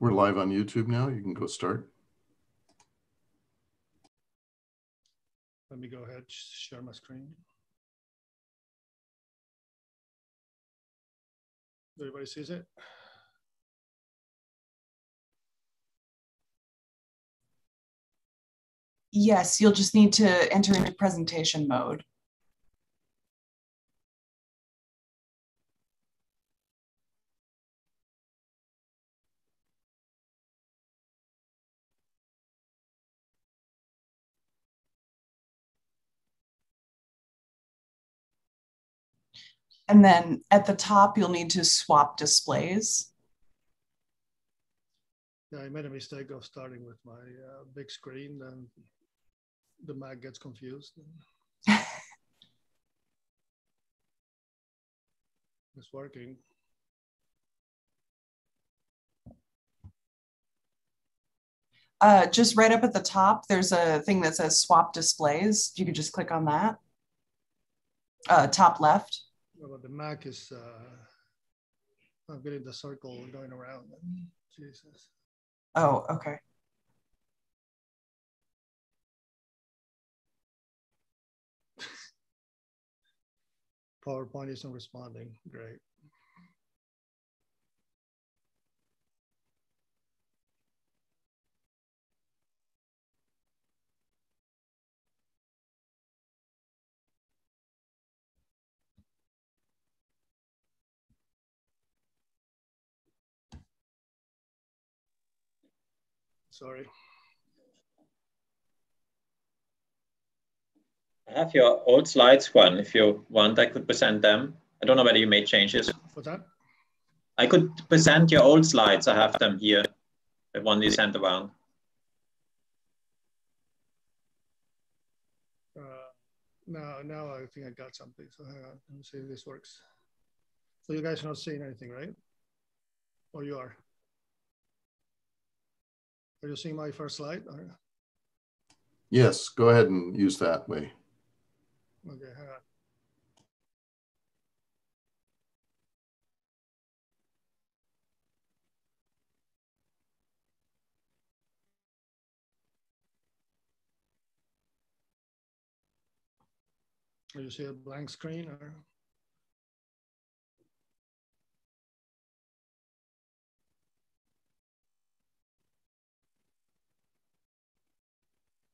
We're live on YouTube now. You can go start. Let me go ahead, share my screen. Everybody sees it? Yes, you'll just need to enter into presentation mode. And then at the top, you'll need to swap displays. Yeah, I made a mistake of starting with my uh, big screen, and the Mac gets confused. it's working. Uh, just right up at the top, there's a thing that says swap displays. You could just click on that. Uh, top left. Well, the Mac is, uh, I'm getting the circle going around. Jesus. Oh, okay. PowerPoint isn't responding. Great. Sorry. I have your old slides one. If you want, I could present them. I don't know whether you made changes. For that? I could present your old slides. I have them here, the one you sent around. Uh, now, now I think I got something. So hang on, let me see if this works. So you guys are not seeing anything, right? Or you are? Are you seeing my first slide? Or? Yes, go ahead and use that way. Okay, hang on. Do you see a blank screen or?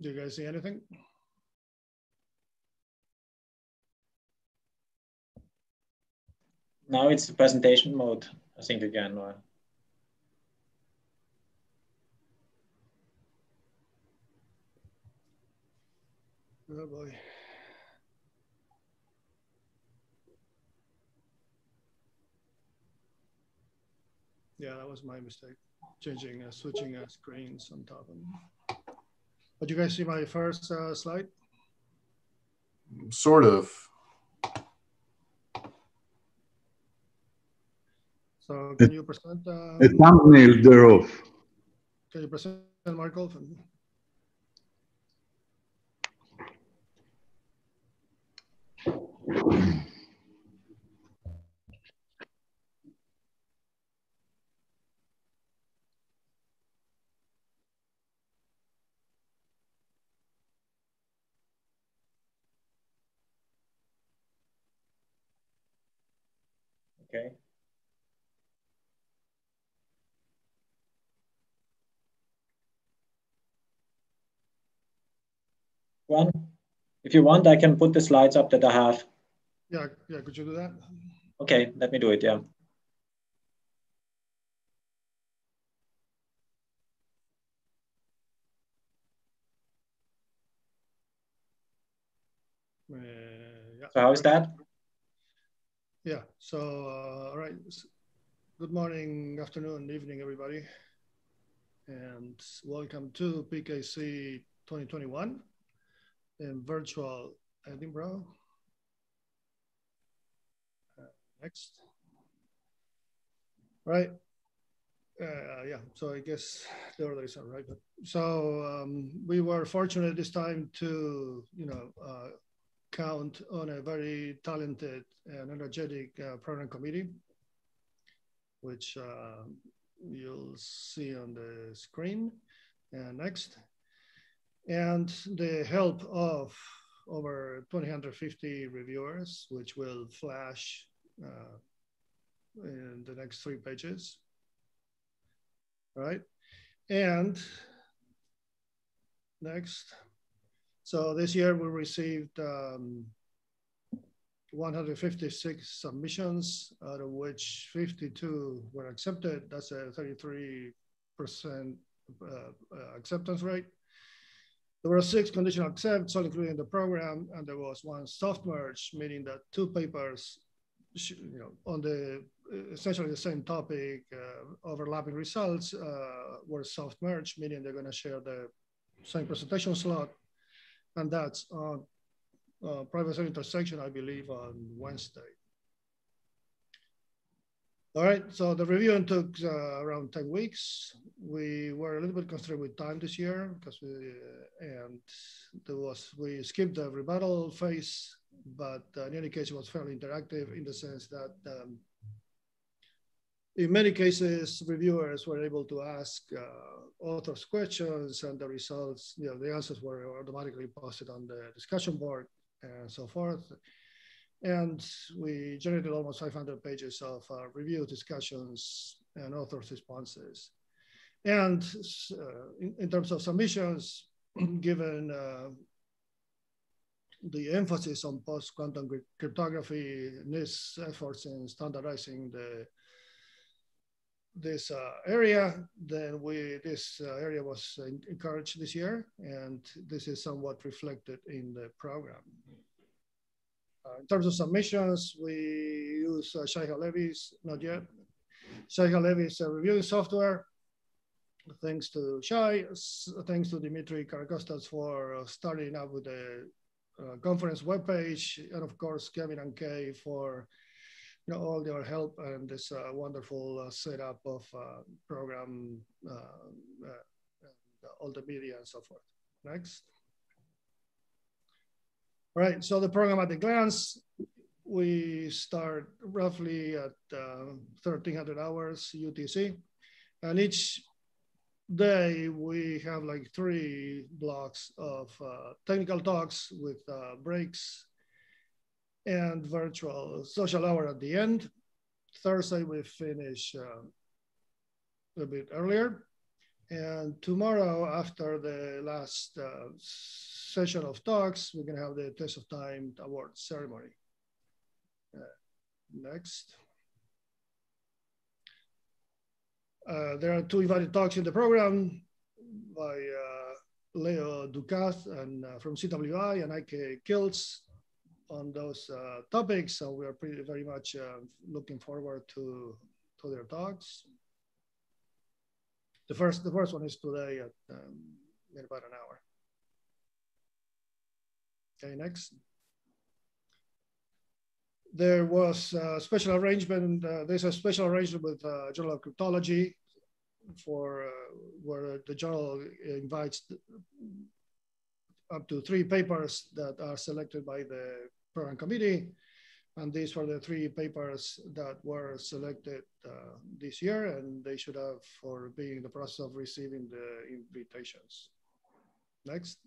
Do you guys see anything? Now it's the presentation mode, I think again. Or... Oh boy. Yeah, that was my mistake. Changing, uh, switching uh, screens on top of. But you guys see my first uh, slide? Sort of. So can you present? Uh, the thumbnail thereof. Can you present, Marco? Okay. One, if you want, I can put the slides up that I have. Yeah, yeah, could you do that? Okay, let me do it, yeah. Uh, yeah. So how is that? Yeah. So, uh, all right. Good morning, afternoon, evening, everybody, and welcome to PKC 2021 in virtual Edinburgh. Uh, next. Right. Uh, yeah, so I guess the order is all right. So um, we were fortunate this time to, you know, uh, count on a very talented and energetic uh, program committee, which uh, you'll see on the screen. And next. And the help of over 250 reviewers, which will flash uh, in the next three pages. Right? And next. So this year we received um, 156 submissions, out of which 52 were accepted. That's a 33% uh, uh, acceptance rate. There were six conditional accepts, all including the program, and there was one soft merge, meaning that two papers, you know, on the essentially the same topic, uh, overlapping results, uh, were soft merged, meaning they're going to share the same presentation slot, and that's on uh, privacy intersection, I believe, on Wednesday. All right, so the review took uh, around 10 weeks. We were a little bit constrained with time this year because we, uh, and there was, we skipped the rebuttal phase, but uh, in any case, it was fairly interactive in the sense that um, in many cases, reviewers were able to ask uh, authors questions and the results, you know, the answers were automatically posted on the discussion board and so forth. And we generated almost 500 pages of uh, review discussions and authors' responses. And uh, in, in, terms of submissions, given uh, the emphasis on post-quantum cryptography, NIST efforts in standardizing the this uh, area, then we this uh, area was encouraged this year, and this is somewhat reflected in the program. Uh, in terms of submissions, we use uh, Shai Halevi's, not yet. Shai Halevi's reviewing software. Thanks to Shai, thanks to Dimitri Karakostas for starting up with the uh, conference webpage, and of course, Kevin and Kay for you know, all their help and this uh, wonderful uh, setup of uh, program, uh, all the media and so forth. Next. All right, so the program at a glance, we start roughly at 1300 hours UTC. And each day we have like three blocks of uh, technical talks with uh, breaks and virtual social hour at the end. Thursday we finish uh, a bit earlier. And tomorrow, after the last uh, session of talks, we're gonna have the Test of Time award ceremony. Uh, next. Uh, there are two invited talks in the program by uh, Leo Ducas and uh, from CWI and Eike Kiltz on those uh, topics. So we are pretty very much uh, looking forward to to their talks. The first the first one is today at um, in about an hour. Okay, next. There was a special arrangement. Uh, there's a special arrangement with uh, Journal of Cryptology for uh, where the journal invites up to three papers that are selected by the program committee. And these were the three papers that were selected uh, this year, and they should have for being in the process of receiving the invitations. Next.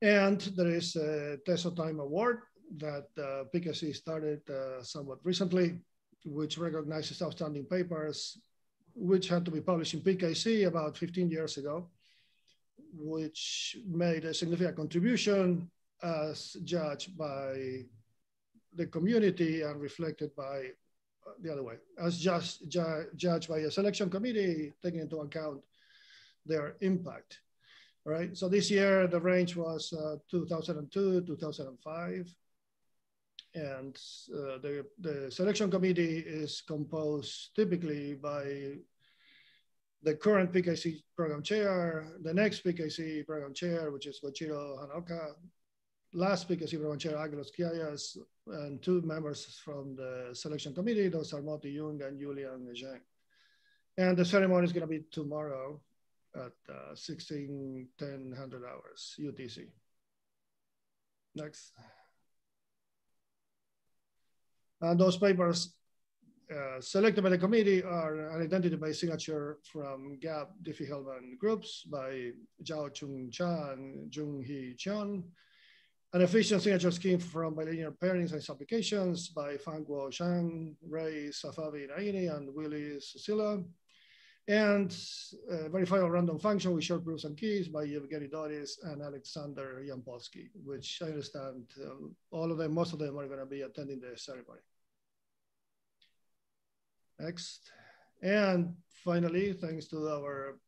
And there is a Test of Time Award that uh, PKC started uh, somewhat recently, which recognizes outstanding papers, which had to be published in PKC about 15 years ago which made a significant contribution as judged by the community and reflected by uh, the other way, as just ju judged by a selection committee, taking into account their impact. Right. So this year the range was uh, 2002, 2005, and uh, the the selection committee is composed typically by the current PKC program chair, the next PKC program chair, which is Goichiro Hanaoka, last PKC program chair, Aggelos Kiayias, and two members from the selection committee. Those are Moti Yung and Yuliang Zheng. And the ceremony is going to be tomorrow at uh, 16, 1000 hours UTC. Next. And those papers uh, selected by the committee are an identity-based signature from GAP Diffie-Hellman groups by Jae Choon Cha and Jung Hee Cheon, an efficient signature scheme from bilinear pairings and applications by Fangguo Zhang, Ray Safavi Naini, and Willy Susilo, and uh, verifiable random function with short proofs and keys by Yevgeniy Dodis and Aleksandr Yampolskiy, which I understand uh, all of them, most of them are going to be attending the ceremony. Next. And finally, thanks to our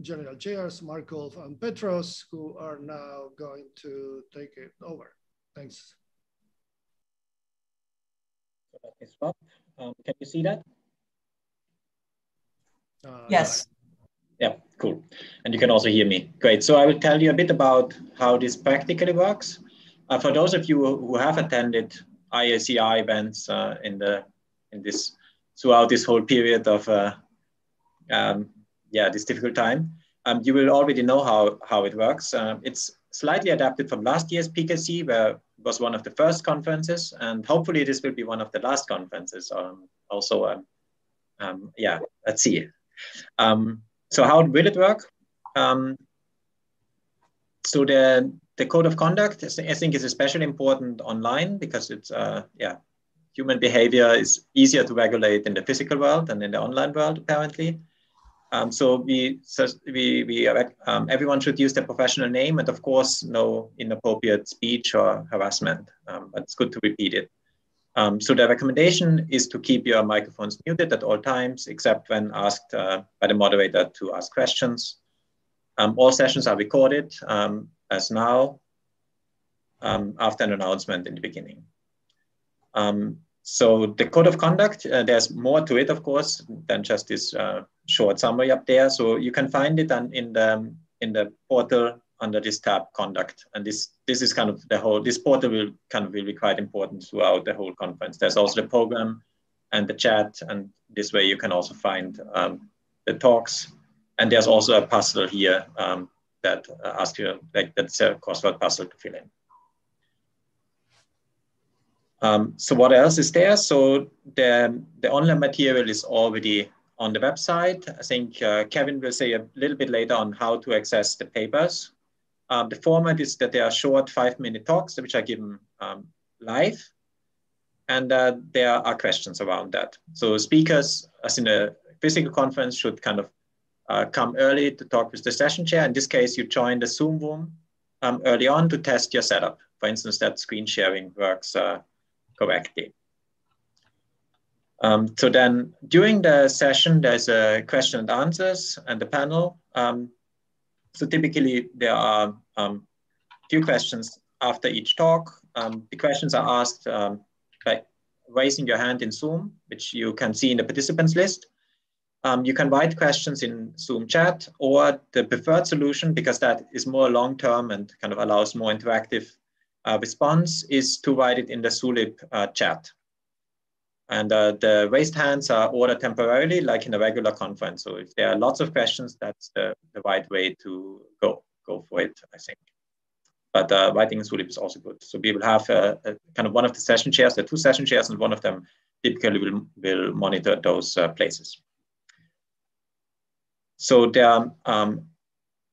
general chairs, Markulf and Petros, who are now going to take it over. Thanks. Um, can you see that? Uh, yes. Yeah, cool. And you can also hear me. Great. So I will tell you a bit about how this practically works. Uh, for those of you who have attended IACR events uh, in the in this throughout this whole period of uh, um, yeah this difficult time, um, you will already know how how it works. Um, it's slightly adapted from last year's PKC, where it was one of the first conferences, and hopefully this will be one of the last conferences. Um, also, um, um, yeah, let's see. So how will it work? So the the code of conduct, I think, is especially important online because it's uh, yeah, human behavior is easier to regulate in the physical world than in the online world apparently. Um, so we, so we, we um, everyone should use their professional name and of course no inappropriate speech or harassment. Um, but it's good to repeat it. Um, so the recommendation is to keep your microphones muted at all times, except when asked uh, by the moderator to ask questions. Um, all sessions are recorded um, as now after an announcement in the beginning. Um, so the code of conduct, uh, there's more to it, of course, than just this uh, short summary up there. So you can find it on, in the in the portal under this tab conduct. And this, this is kind of the whole, this portal will kind of will be quite important throughout the whole conference. There's also the program and the chat. And this way you can also find um, the talks. And there's also a puzzle here um, that uh, asks you, like that's a crossword puzzle to fill in. Um, so what else is there? So the, the online material is already on the website. I think uh, Kevin will say a little bit later on how to access the papers. Um, the format is that they are short five minute talks, which are given um, live. And uh, there are questions around that. So speakers, as in a physical conference, should kind of uh, come early to talk with the session chair. In this case, you join the Zoom room um, early on to test your setup. For instance, that screen sharing works uh, correctly. Um, so then during the session, there's a question and answers and the panel. Um, so typically there are um, few questions after each talk. Um, the questions are asked um, by raising your hand in Zoom, which you can see in the participants list. Um, you can write questions in Zoom chat or the preferred solution, because that is more long-term and kind of allows more interactive response, is to write it in the Zulip uh, chat. And uh, the raised hands are ordered temporarily, like in a regular conference. So if there are lots of questions, that's the, the right way to go, go for it, I think. But uh, writing in Zulip is also good. So we will have a, kind of one of the session chairs, the two session chairs, and one of them typically will, will monitor those uh, places. So there um,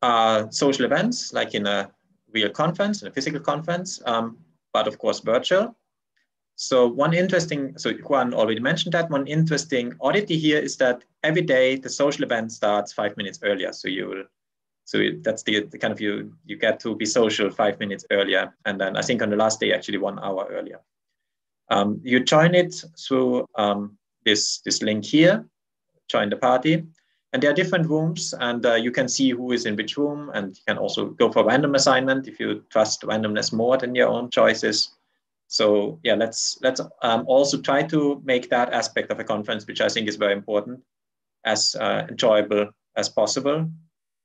are social events, like in a real conference, in a physical conference, um, but of course virtual. So one interesting, so Juan already mentioned that, one interesting oddity here is that every day the social event starts five minutes earlier. So you will, so that's the, the, kind of you, you get to be social five minutes earlier. And then I think on the last day, actually one hour earlier. Um, you join it through um, this, this link here, join the party. And there are different rooms and uh, you can see who is in which room and you can also go for random assignment if you trust randomness more than your own choices. So yeah, let's let's um, also try to make that aspect of a conference, which I think is very important, as uh, enjoyable as possible.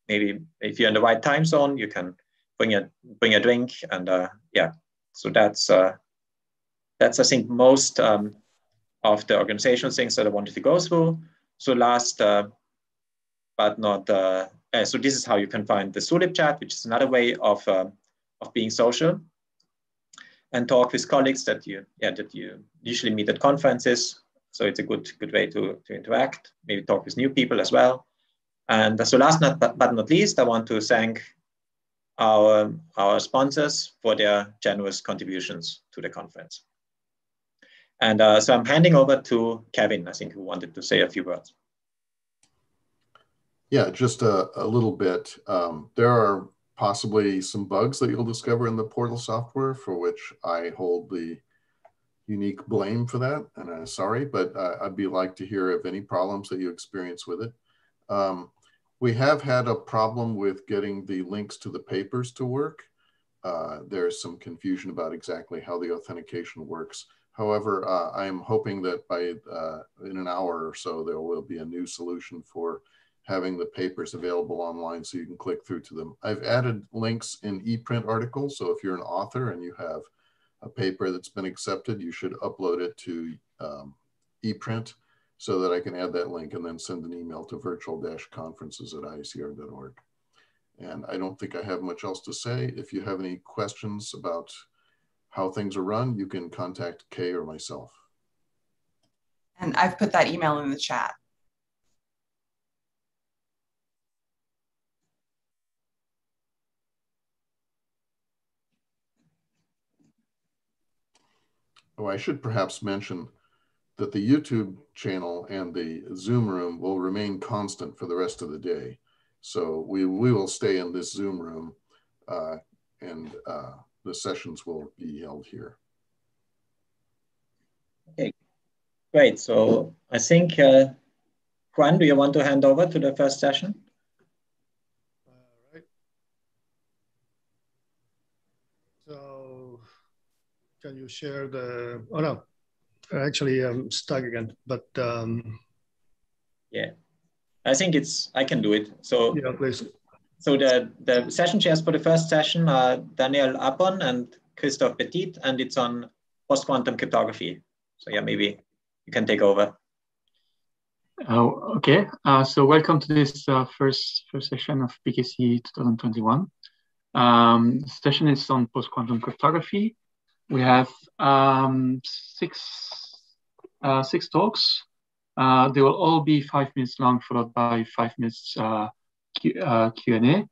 Maybe if you're in the right time zone, you can bring a bring a drink, and uh, yeah. So that's uh, that's I think most um, of the organizational things that I wanted to go through. So last, uh, but not uh, so this is how you can find the Zulip chat, which is another way of uh, of being social and talk with colleagues that you yeah that you usually meet at conferences So it's a good good way to, to interact, maybe talk with new people as well. And so last but, but not least, I want to thank our, our sponsors for their generous contributions to the conference. And uh, so I'm handing over to Kevin, I think, who wanted to say a few words. Yeah, just a, a little bit. Um, there are possibly some bugs that you'll discover in the portal software for which I hold the unique blame for that. And I'm sorry, but uh, I'd be like to hear of any problems that you experience with it. Um, we have had a problem with getting the links to the papers to work. Uh, there's some confusion about exactly how the authentication works. However, uh, I'm hoping that by uh, in an hour or so, there will be a new solution for having the papers available online so you can click through to them. I've added links in ePrint articles. So if you're an author and you have a paper that's been accepted, you should upload it to um, ePrint so that I can add that link and then send an email to virtual-conferences at iacr.org. And I don't think I have much else to say. If you have any questions about how things are run, you can contact Kay or myself. And I've put that email in the chat. Oh, I should perhaps mention that the YouTube channel and the Zoom room will remain constant for the rest of the day. So we, we will stay in this Zoom room uh, and uh, the sessions will be held here. Okay, great. So I think, uh, Juan, do you want to hand over to the first session? All right. So can you share the, oh no, actually I'm stuck again, but. Um, yeah, I think it's, I can do it. So yeah, please. So the, the session chairs for the first session are Daniel Apon and Christophe Petit, and it's on post-quantum cryptography. So yeah, maybe you can take over. Oh, okay. Uh, so welcome to this uh, first first session of PKC 2021. Um, the session is on post-quantum cryptography. We have um, six uh, six talks. Uh, they will all be five minutes long, followed by five minutes uh, Q, uh, Q&A.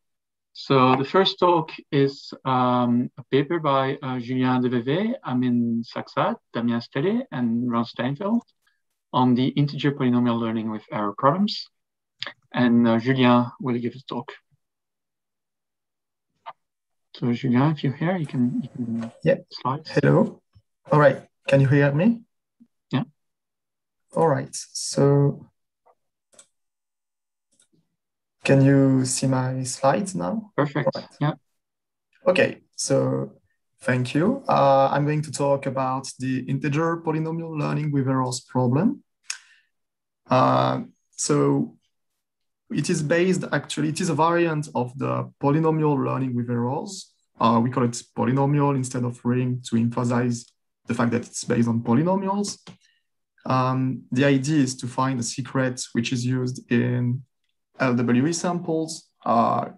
So the first talk is um, a paper by uh, Julien Devevey, Amin Sakzad, Damien Stehlé, and Ron Steinfeld on the integer polynomial learning with error problems. And uh, Julien will give a talk. So Julien, if you're here, you can, you can yeah. slide. Hello. All right. Can you hear me? Yeah. All right. So can you see my slides now? Perfect. Right. Yeah. Okay. So thank you. Uh, I'm going to talk about the integer polynomial learning with errors problem. Uh, so it is based, actually, it is a variant of the polynomial learning with errors. Uh, we call it polynomial instead of ring to emphasize the fact that it's based on polynomials. Um, the idea is to find a secret which is used in LWE samples, uh,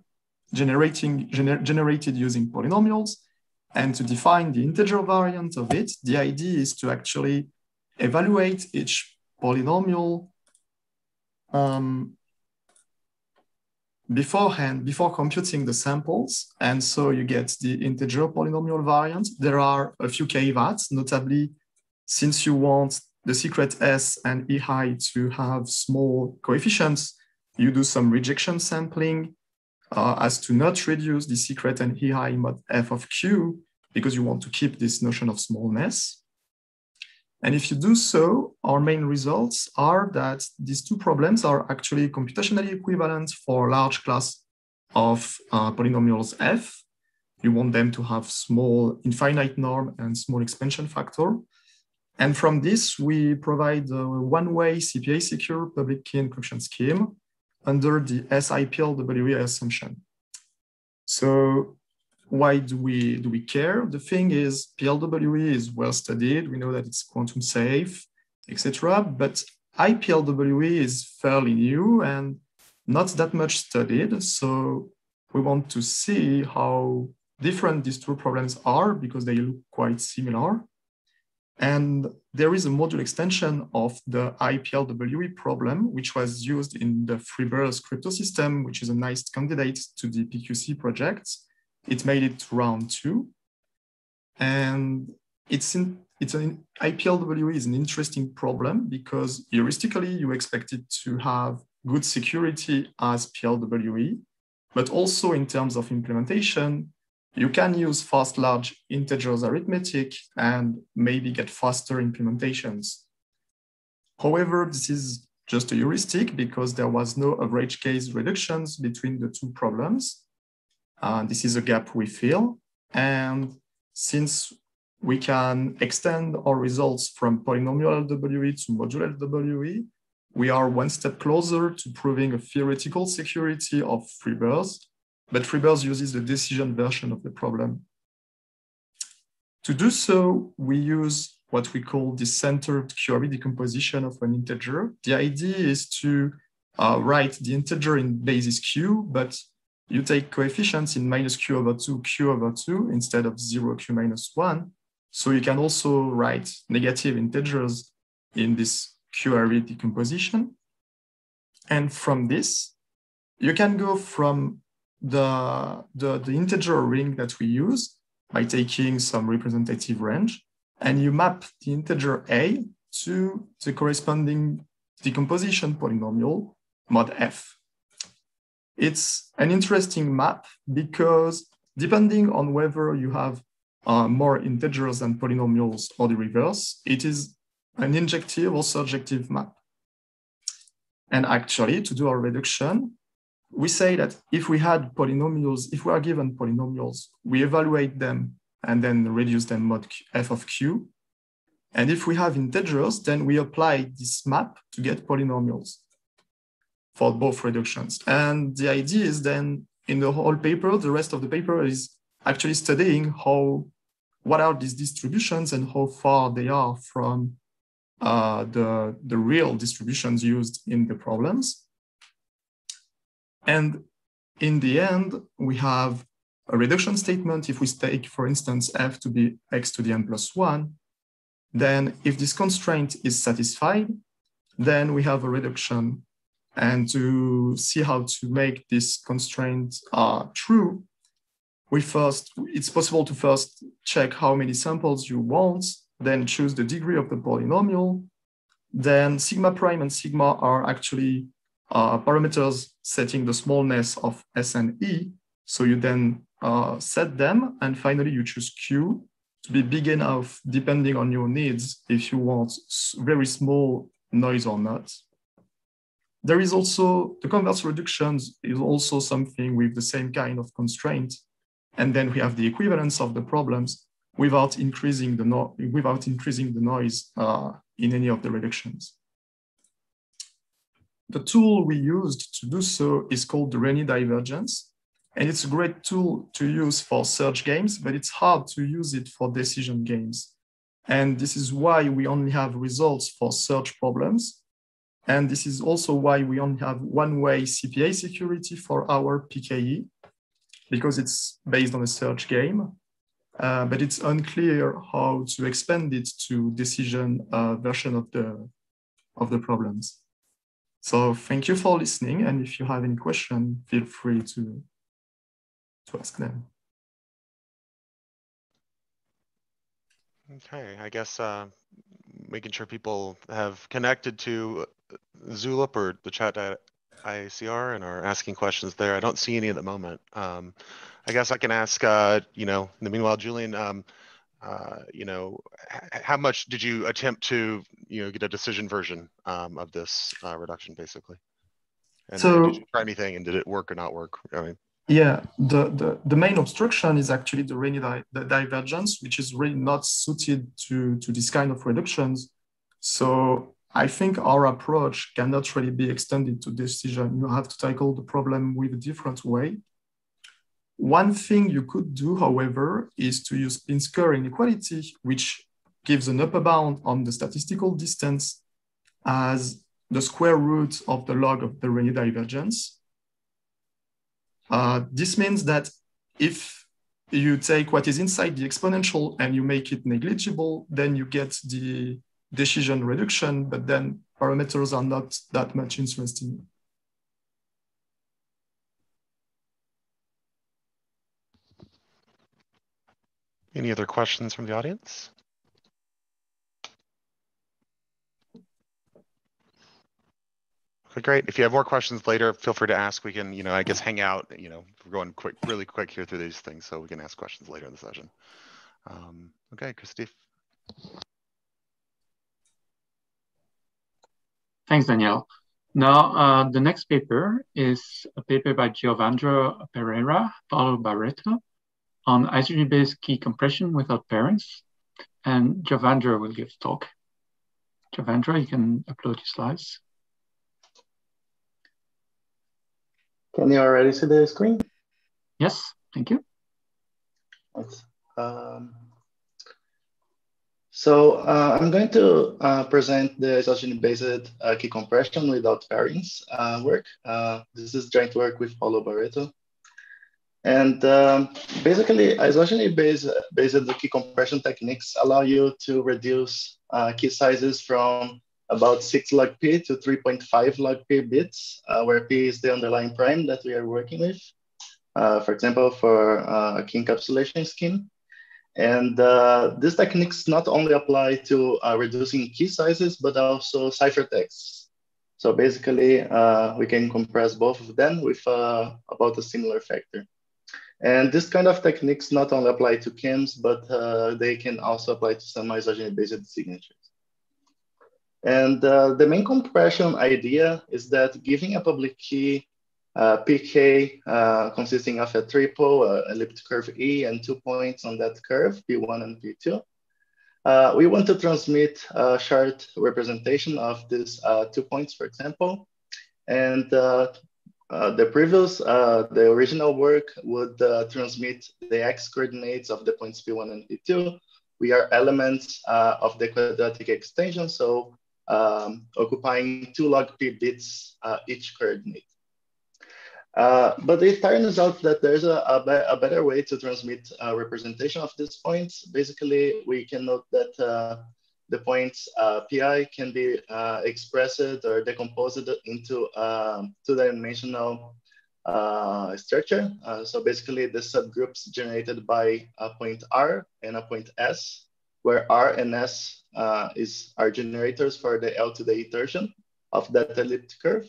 generating, gener generated using polynomials. And to define the integer variant of it, the idea is to actually evaluate each polynomial um, beforehand, before computing the samples. And so you get the integer polynomial variant. There are a few caveats, notably since you want the secret S and E high to have small coefficients, you do some rejection sampling uh, as to not reduce the secret and E high mod f of q because you want to keep this notion of smallness. And if you do so, our main results are that these two problems are actually computationally equivalent for large class of uh, polynomials f. You want them to have small infinite norm and small expansion factor. And from this, we provide a one-way CPA secure public key encryption scheme under the SIPLWE assumption. So why do we do we care? The thing is, PLWE is well studied. We know that it's quantum safe, etc. But IPLWE is fairly new and not that much studied. So we want to see how different these two problems are because they look quite similar. And there is a module extension of the IPLWE problem, which was used in the ThreeBears crypto system, which is a nice candidate to the PQC project. It made it to round two. And it's in, it's an IPLWE is an interesting problem because heuristically you expect it to have good security as PLWE, but also in terms of implementation, you can use fast large integers arithmetic and maybe get faster implementations. However, this is just a heuristic because there was no average case reductions between the two problems. Uh, this is a gap we feel. And since we can extend our results from polynomial LWE to modular LWE, we are one step closer to proving a theoretical security of ThreeBears but ThreeBears uses the decision version of the problem. To do so, we use what we call the centered QRV decomposition of an integer. The idea is to uh, write the integer in basis q, but you take coefficients in minus q over 2, q over 2 instead of 0, q minus 1. So you can also write negative integers in this QRV decomposition. And from this, you can go from the, the, the integer ring that we use by taking some representative range, and you map the integer a to the corresponding decomposition polynomial mod f. It's an interesting map because depending on whether you have uh, more integers than polynomials or the reverse, it is an injective or surjective map. And actually, to do our reduction, we say that if we had polynomials, if we are given polynomials, we evaluate them and then reduce them mod f of q. And if we have integers, then we apply this map to get polynomials for both reductions. And the idea is then in the whole paper, the rest of the paper is actually studying how, what are these distributions and how far they are from uh, the, the real distributions used in the problems. And in the end, we have a reduction statement. If we take, for instance, f to be x to the n plus one, then if this constraint is satisfied, then we have a reduction. And to see how to make this constraint uh, true, we first, it's possible to first check how many samples you want, then choose the degree of the polynomial. Then sigma prime and sigma are actually uh, parameters setting the smallness of S and E. So you then uh, set them, and finally you choose Q to be big enough depending on your needs if you want very small noise or not. There is also, the converse reductions is also something with the same kind of constraint. And then we have the equivalence of the problems without increasing the, no without increasing the noise uh, in any of the reductions. The tool we used to do so is called the Renyi divergence. And it's a great tool to use for search games, but it's hard to use it for decision games. And this is why we only have results for search problems. And this is also why we only have one-way CPA security for our PKE, because it's based on a search game. Uh, but it's unclear how to expand it to decision uh, version of the, of the problems. So thank you for listening. And if you have any question, feel free to, to ask them. Okay, I guess uh, making sure people have connected to Zulip or the chat IACR and are asking questions there. I don't see any at the moment. Um, I guess I can ask, uh, you know, in the meanwhile, Julien, um, uh, you know, how much did you attempt to, you know, get a decision version um, of this uh, reduction, basically? And so, did you try anything, and did it work or not work? I mean, yeah, the the, the main obstruction is actually the Renyi di the divergence, which is really not suited to to this kind of reductions. So I think our approach cannot really be extended to decision. You have to tackle the problem with a different way. One thing you could do, however, is to use Pinsker inequality, which gives an upper bound on the statistical distance as the square root of the log of the Renyi divergence. Uh, this means that if you take what is inside the exponential and you make it negligible, then you get the, decision reduction, but then parameters are not that much interesting. Any other questions from the audience? Okay, great. If you have more questions later, feel free to ask. We can, you know, I guess hang out, you know, we're going quick, really quick here through these things, so we can ask questions later in the session. Um, okay, Christy. Thanks, Daniel. Now, uh, the next paper is a paper by Geovandro Pereira, Paulo Barreto, on isogeny-based key compression without pairings. And Geovandro will give the talk. Geovandro, you can upload your slides. Can you already see the screen? Yes, thank you. Um, so uh, I'm going to uh, present the isogeny-based uh, key compression without pairings uh, work. Uh, this is joint work with Paulo Barreto. And um, basically, isogeny-based based key compression techniques allow you to reduce uh, key sizes from about 6 log p to 3.5 log p bits, where p is the underlying prime that we are working with. for example, for a key encapsulation scheme. And uh, these techniques not only apply to uh, reducing key sizes, but also ciphertexts. So basically, uh, we can compress both of them with uh, about a similar factor. And this kind of techniques not only apply to KEMs, but uh, they can also apply to some isogeny-based signatures. And uh, the main compression idea is that giving a public key PK uh, consisting of a triple uh, elliptic curve E and two points on that curve, P1 and P2. Uh, we want to transmit a short representation of these uh, two points, for example. And uh, the previous, the original work would transmit the x coordinates of the points P1 and P2. We are elements of the quadratic extension, so um, occupying two log p bits each coordinate. Uh, but it turns out that there's a, a, be a better way to transmit a representation of these points. Basically, we can note that uh, the points uh, pi can be uh, expressed or decomposed into um, two-dimensional uh, structure. so basically, the subgroups generated by a point r and a point s, where r and s is our generators for the L to the torsion of that elliptic curve.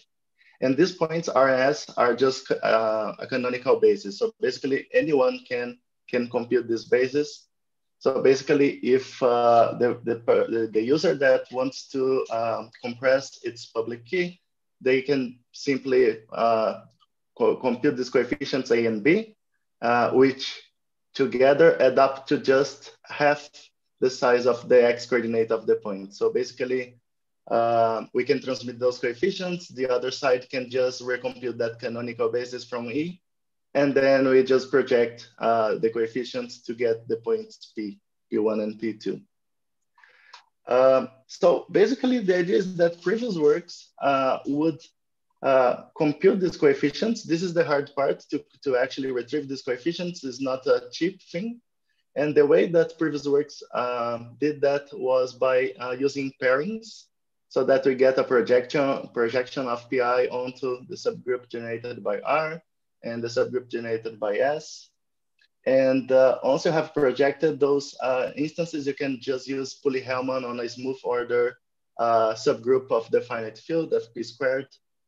And these points RS are just uh, a canonical basis. So basically anyone can, can compute this basis. So basically if uh, the, the, the user that wants to um, compress its public key, they can simply uh, co compute these coefficients A and B, uh, which together add up to just half the size of the x coordinate of the point. So basically uh, we can transmit those coefficients. The other side can just recompute that canonical basis from E. And then we just project uh, the coefficients to get the points P, P1 and P2. Um, so basically the idea is that previous works uh, would uh, compute these coefficients. This is the hard part to, to actually retrieve these coefficients is not a cheap thing. And the way that previous works did that was by uh, using pairings so that we get a projection, projection of PI onto the subgroup generated by R and the subgroup generated by S. And uh, once you have projected those uh, instances, you can just use Pohlig-Hellman on a smooth order uh, subgroup of the finite field of P squared,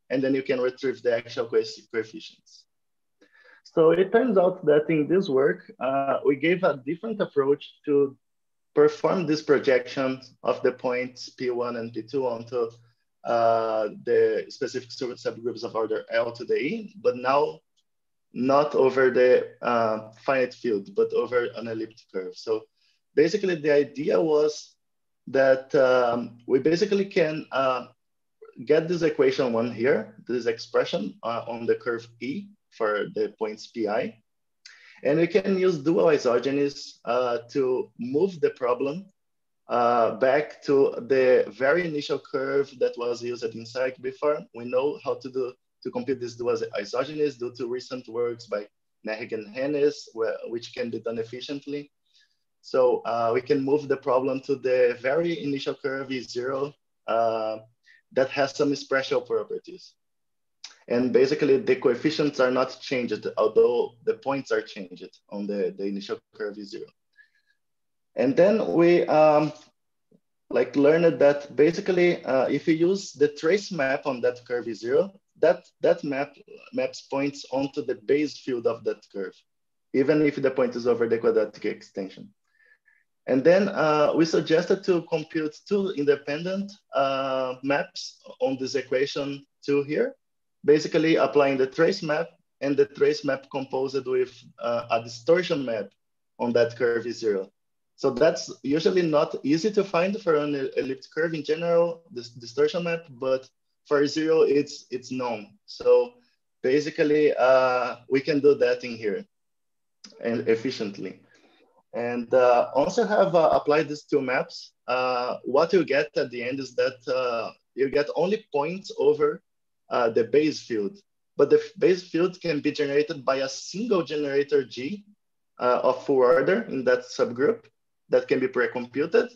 and then you can retrieve the actual coefficients. So it turns out that in this work, uh, we gave a different approach to perform this projection of the points P1 and P2 onto uh, the specific subgroups of order L to the E, but now not over the uh, finite field, but over an elliptic curve. So basically the idea was that um, we basically can uh, get this equation one here, this expression uh, on the curve E for the points Pi, and we can use dual isogenies uh, to move the problem uh, back to the very initial curve that was used in SIKE before. We know how to do to compute this dual isogenies due to recent works by Naehrig and Renes, which can be done efficiently. So uh, we can move the problem to the very initial curve is zero uh, that has some special properties. And basically the coefficients are not changed, although the points are changed on the, the initial curve is zero. And then we um, like learned that basically uh, if you use the trace map on that curve is zero, that, that map maps points onto the base field of that curve, even if the point is over the quadratic extension. And then uh, we suggested to compute two independent uh, maps on this equation two here, basically applying the trace map and the trace map composed with uh, a distortion map on that curve is zero. So that's usually not easy to find for an elliptic curve in general, this distortion map, but for zero, it's, it's known. So basically, uh, we can do that in here and efficiently. And uh, also have uh, applied these two maps. Uh, what you get at the end is that uh, you get only points over uh, the base field, but the base field can be generated by a single generator G of full order in that subgroup that can be pre-computed.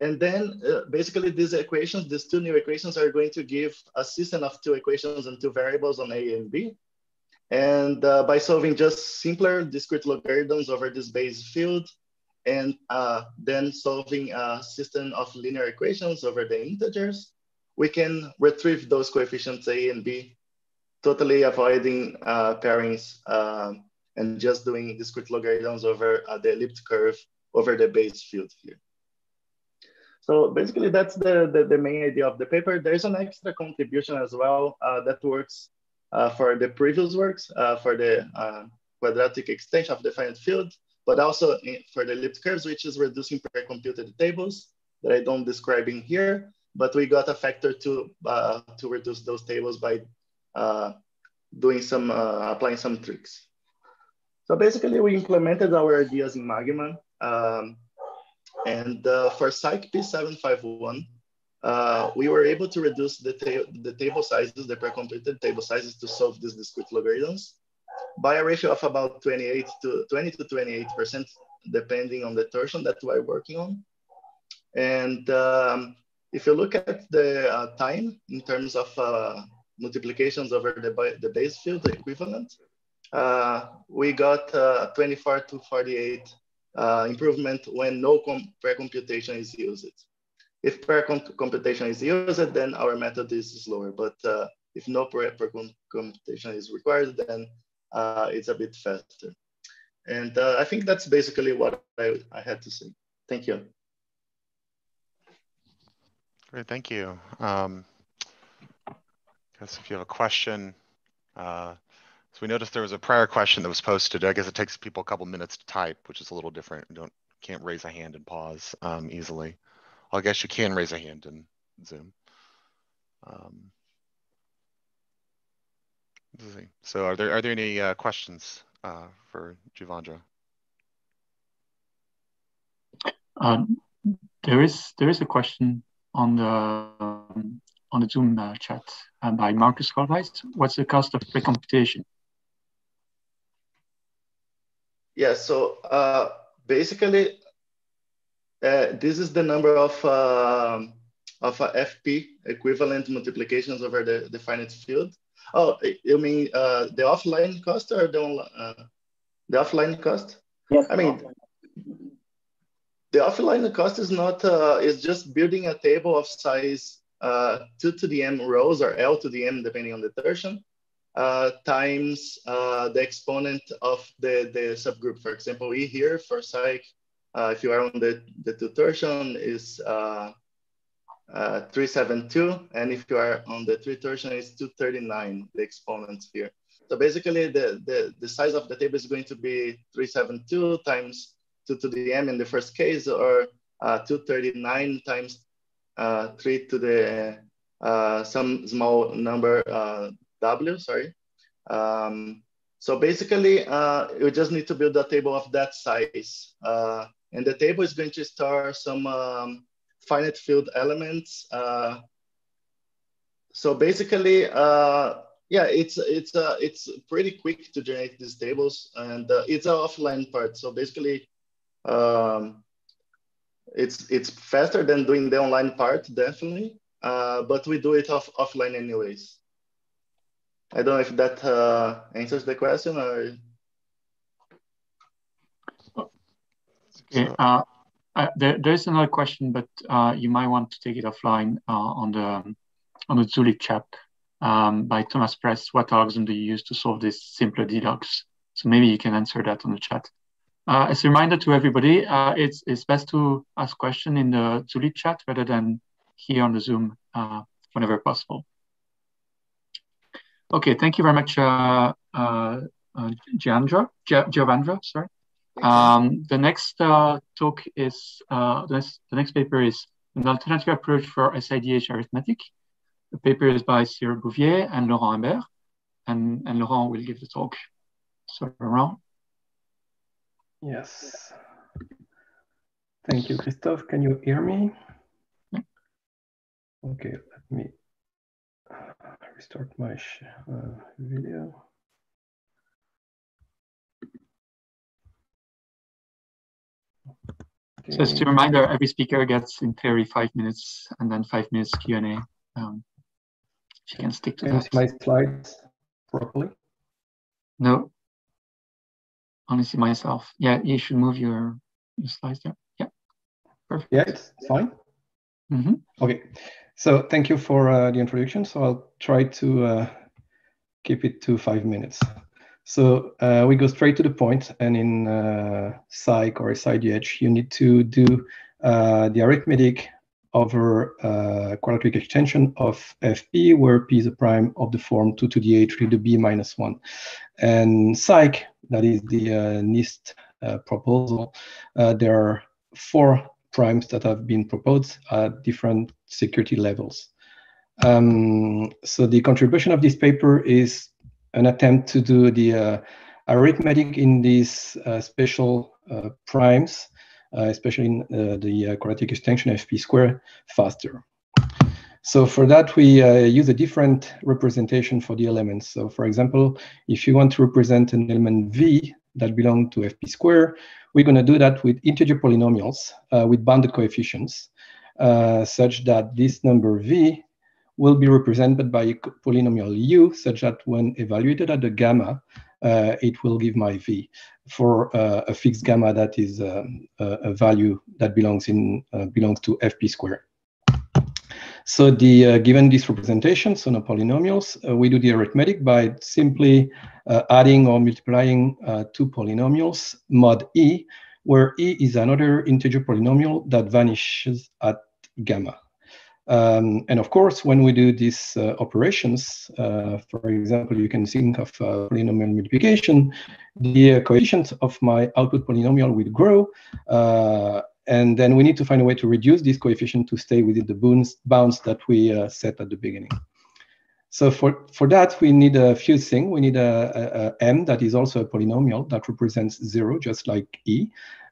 And then uh, basically these equations, these two new equations are going to give a system of two equations and two variables on A and B. And uh, by solving just simpler discrete logarithms over this base field, and uh, then solving a system of linear equations over the integers, we can retrieve those coefficients A and B, totally avoiding uh, pairings um, and just doing discrete logarithms over uh, the elliptic curve over the base field here. So basically that's the, the, the, main idea of the paper. There's an extra contribution as well uh, that works uh, for the previous works, uh, for the uh, quadratic extension of the finite field, but also for the elliptic curves, which is reducing pre-computed tables that I don't describe in here, but we got a factor to, uh, to reduce those tables by uh, doing some, applying some tricks. So basically we implemented our ideas in Magma um, and uh, for SIKE P751, uh, we were able to reduce the, ta the table sizes, the pre-computed table sizes to solve these discrete logarithms by a ratio of about 28 to 20 to 28%, depending on the torsion that we're working on. And um, if you look at the uh, time in terms of uh, multiplications over the, the base field equivalent, uh, we got uh, 24 to 48 uh, improvement when no pre-computation is used. If pre-computation is used, then our method is slower. But uh, if no pre-computation is required, then it's a bit faster. And I think that's basically what I, I had to say. Thank you. Great, thank you. Um, I guess if you have a question, uh, so we noticed there was a prior question that was posted. I guess it takes people a couple minutes to type, which is a little different. You don't can't raise a hand and pause um, easily. I guess you can raise a hand in Zoom. Um, so are there are there any uh, questions uh, for Geovandro? Um, there is there is a question on the um, on the Zoom uh, chat uh, by Marcus Carvais. What's the cost of pre-computation? Yeah, so uh, basically, uh, this is the number of uh, of FP equivalent multiplications over the, the finite field. Oh, you mean uh, the offline cost or the uh, the offline cost? Yes. I mean, the offline cost is not uh, is just building a table of size uh, two to the m rows or L to the m depending on the torsion uh, times uh, the exponent of the, the subgroup. For example, E here for SIKE, uh, if you are on the, the two torsion is uh, 372. And if you are on the three torsion is 239, the exponents here. So basically the, the, the size of the table is going to be 372 times 2 to the m in the first case or uh, 239 times 3 to the some small number W, sorry. Um, so basically, uh, you just need to build a table of that size. Uh, and the table is going to store some um, finite field elements. Uh, so basically, uh, yeah, it's it's uh, it's pretty quick to generate these tables, and uh, it's an offline part. So basically, Um, it's it's faster than doing the online part, definitely, uh, but we do it off offline anyways. I don't know if that uh, answers the question or. Okay. Uh, uh, there, there's another question, but uh, you might want to take it offline uh, on the on the Zulip chat um, by Thomas Prest. What algorithm do you use to solve this simpler deducts? So maybe you can answer that on the chat. Uh, as a reminder to everybody, uh, it's, it's best to ask question in the Zulip chat rather than here on the Zoom whenever possible. Okay, thank you very much, uh, uh, Giandra, Giovandra, sorry. Um, the next uh, talk is, uh, the, next, the next paper is an alternative approach for SIDH arithmetic. The paper is by Cyril Bouvier and Laurent Imbert, and, and Laurent will give the talk. So Laurent. Yes. Thank you, Christophe. Can you hear me? Okay, let me restart my uh, video. Okay. So just a reminder, every speaker gets in theory five minutes and then five minutes Q&A. Um, if you can stick to can that. my slides properly? No. See myself. Yeah, you should move your, your slides there. Yeah, perfect. Yeah, it's fine. Mm -hmm. Okay, so thank you for uh, the introduction. So I'll try to uh, keep it to five minutes. So uh, we go straight to the point, and in uh, SIKE or SIDH, you need to do uh, the arithmetic over uh, quadratic extension of fp, where p is a prime of the form 2 to the h to the b minus 1. And SIKE, that is the uh, NIST uh, proposal, there are four primes that have been proposed at different security levels. Um, so the contribution of this paper is an attempt to do the uh, arithmetic in these uh, special uh, primes, especially in the quadratic extension fp square faster. So for that, we uh, use a different representation for the elements. So for example, if you want to represent an element v that belong to fp square, we're going to do that with integer polynomials uh, with bounded coefficients, uh, such that this number v will be represented by a polynomial u such that when evaluated at the gamma, uh, it will give my v for uh, a fixed gamma that is um, a value that belongs in uh, belongs to fp squared. So the uh, given these representations so no polynomials, uh, we do the arithmetic by simply uh, adding or multiplying two polynomials mod e, where e is another integer polynomial that vanishes at gamma. Um, and of course, when we do these uh, operations, uh, for example, you can think of uh, polynomial multiplication, the uh, coefficient of my output polynomial will grow. And then we need to find a way to reduce this coefficient to stay within the bounds, bounds that we uh, set at the beginning. So for, for that, we need a few things. We need a, a, a m that is also a polynomial that represents zero, just like e,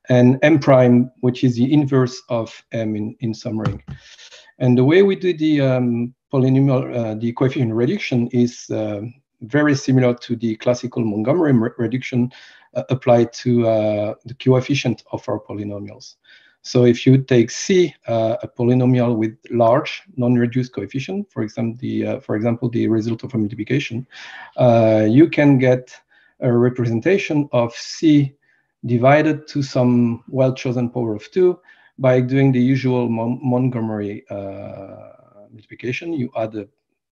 and m prime, which is the inverse of m in, in some ring. And the way we do the um, polynomial, uh, the coefficient reduction is uh, very similar to the classical Montgomery reduction uh, applied to uh, the coefficient of our polynomials. So if you take C, uh, a polynomial with large non-reduced coefficient, for example, the uh, for example the result of a multiplication, you can get a representation of C divided to some well-chosen power of two by doing the usual Mon Montgomery uh, multiplication. You add the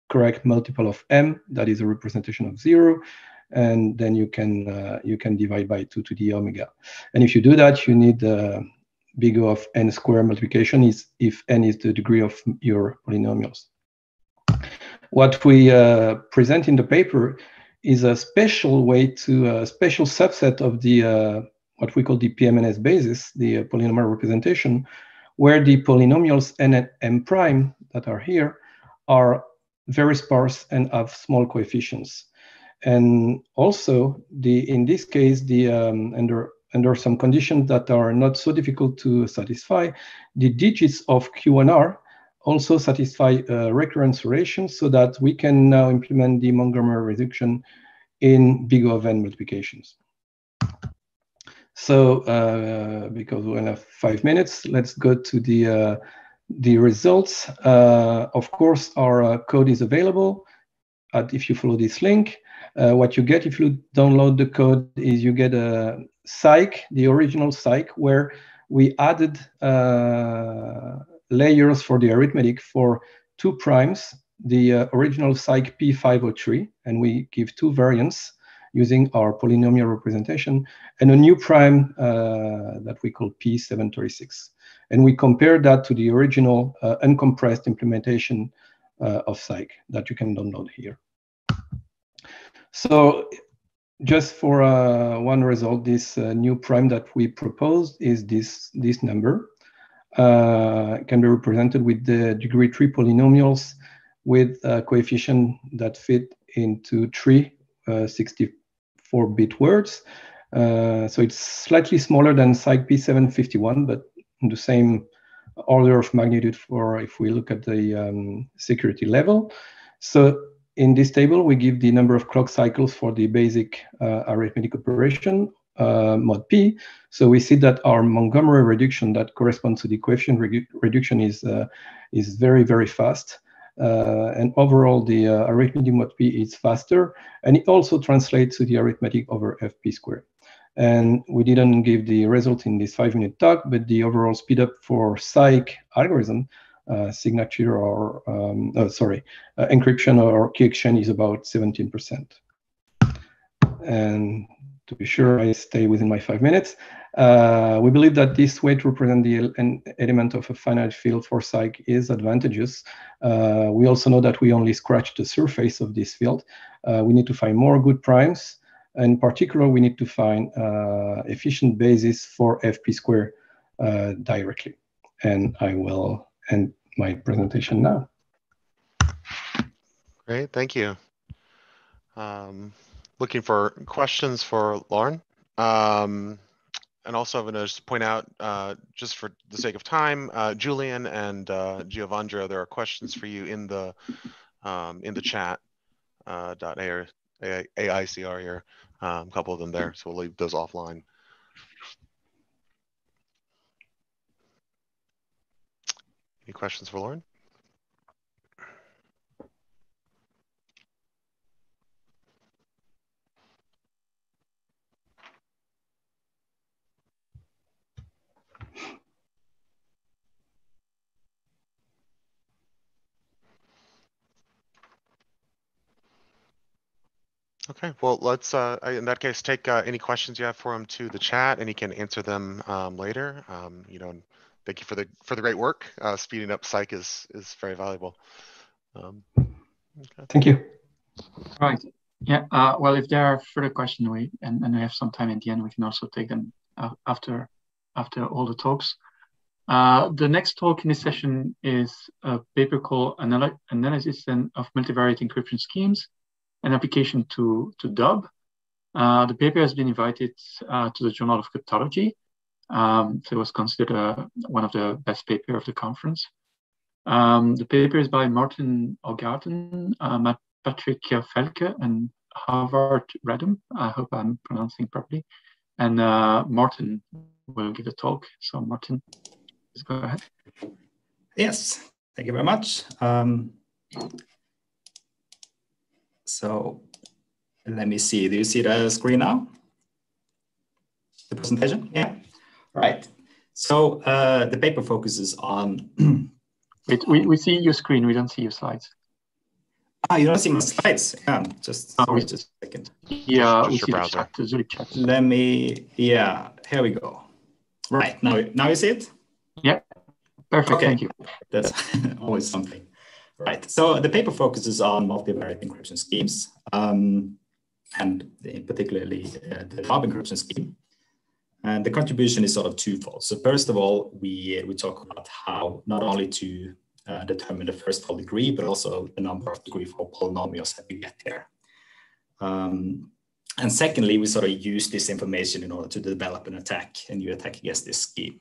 correct multiple of m, that is a representation of zero, and then you can uh, you can divide by two to the omega. And if you do that, you need uh, big O of n square multiplication is if n is the degree of your polynomials. What we uh, present in the paper is a special way to a special subset of the uh, what we call the PMNS basis, the uh, polynomial representation, where the polynomials n and m prime that are here are very sparse and have small coefficients. And also, the in this case, the um, under under some conditions that are not so difficult to satisfy, the digits of Q and R also satisfy uh, recurrence relation so that we can now implement the Montgomery reduction in big O of n multiplications. So uh, because we have five minutes, let's go to the uh, the results. Uh, of course, our uh, code is available. At, if you follow this link, uh, what you get if you download the code is you get a SIKE, the original SIKE, where we added uh, layers for the arithmetic for two primes, the original SIKE P503, and we give two variants using our polynomial representation, and a new prime uh, that we call P736. And we compare that to the original uh, uncompressed implementation uh, of SIKE that you can download here. So just for uh, one result, this uh, new prime that we proposed is this, this number. Uh, can be represented with the degree three polynomials with a coefficient that fit into three uh, 60 4-bit words. Uh, so it's slightly smaller than SIKE P751, but in the same order of magnitude for if we look at the um, security level. So in this table, we give the number of clock cycles for the basic uh, arithmetic operation, uh, mod P. So we see that our Montgomery reduction that corresponds to the coefficient redu reduction is, uh, is very, very fast. Uh, and overall, the uh, arithmetic mod p is faster, and it also translates to the arithmetic over fp squared. And we didn't give the result in this five-minute talk, but the overall speed up for SIKE algorithm, signature or, um, oh, sorry, uh, encryption or key exchange is about 17%. And to be sure I stay within my five minutes, uh, we believe that this way to represent the an element of a finite field for SIKE is advantageous. Uh, we also know that we only scratch the surface of this field. Uh, we need to find more good primes. And in particular, we need to find uh, efficient basis for FP square uh, directly. And I will end my presentation now. Great, thank you. Um, looking for questions for Laurent. Um, and also I'm going to just point out, uh, just for the sake of time, uh, Julien and uh, Geovandro, there are questions for you in the um, in the chat. Uh, AICR here, um, a couple of them there, so we'll leave those offline. Any questions for Laurent? Okay, well, let's, uh, in that case, take uh, any questions you have for him to the chat and he can answer them um, later. Um, you know, thank you for the for the great work. Uh, speeding up SIKE is is very valuable. Um, okay. Thank you. All right. Yeah. Uh, well, if there are further questions, we and, and we have some time at the end, we can also take them uh, after after all the talks. Uh, the next talk in this session is a paper called Anal Analysis of Multivariate Encryption Schemes an application to, to DOB. Uh, the paper has been invited uh, to the Journal of Cryptology. Um, so it was considered uh, one of the best paper of the conference. Um, the paper is by Morten Øygarden, uh, Patrick Felke, and Håvard Raddum. I hope I'm pronouncing properly. And uh, Martin will give a talk. So Martin, please go ahead. Yes, thank you very much. Um, so let me see. Do you see the screen now? The presentation? Yeah. Right. So uh, the paper focuses on. Wait, we, we see your screen. We don't see your slides. Ah, you don't see my slides. Yeah, just oh, sorry, just a second. Yeah, we see browser. the chat. Let me. Yeah, here we go. Right now, now you see it. Yeah. Perfect. Okay. Thank you. That's always something. Right. So the paper focuses on multivariate encryption schemes, um, and particularly uh, the DOB encryption scheme. And the contribution is sort of twofold. So first of all, we we talk about how not only to uh, determine the first fall degree, but also the number of degree fall polynomials that we get there. Um, and secondly, we sort of use this information in order to develop an attack, a new attack against this scheme.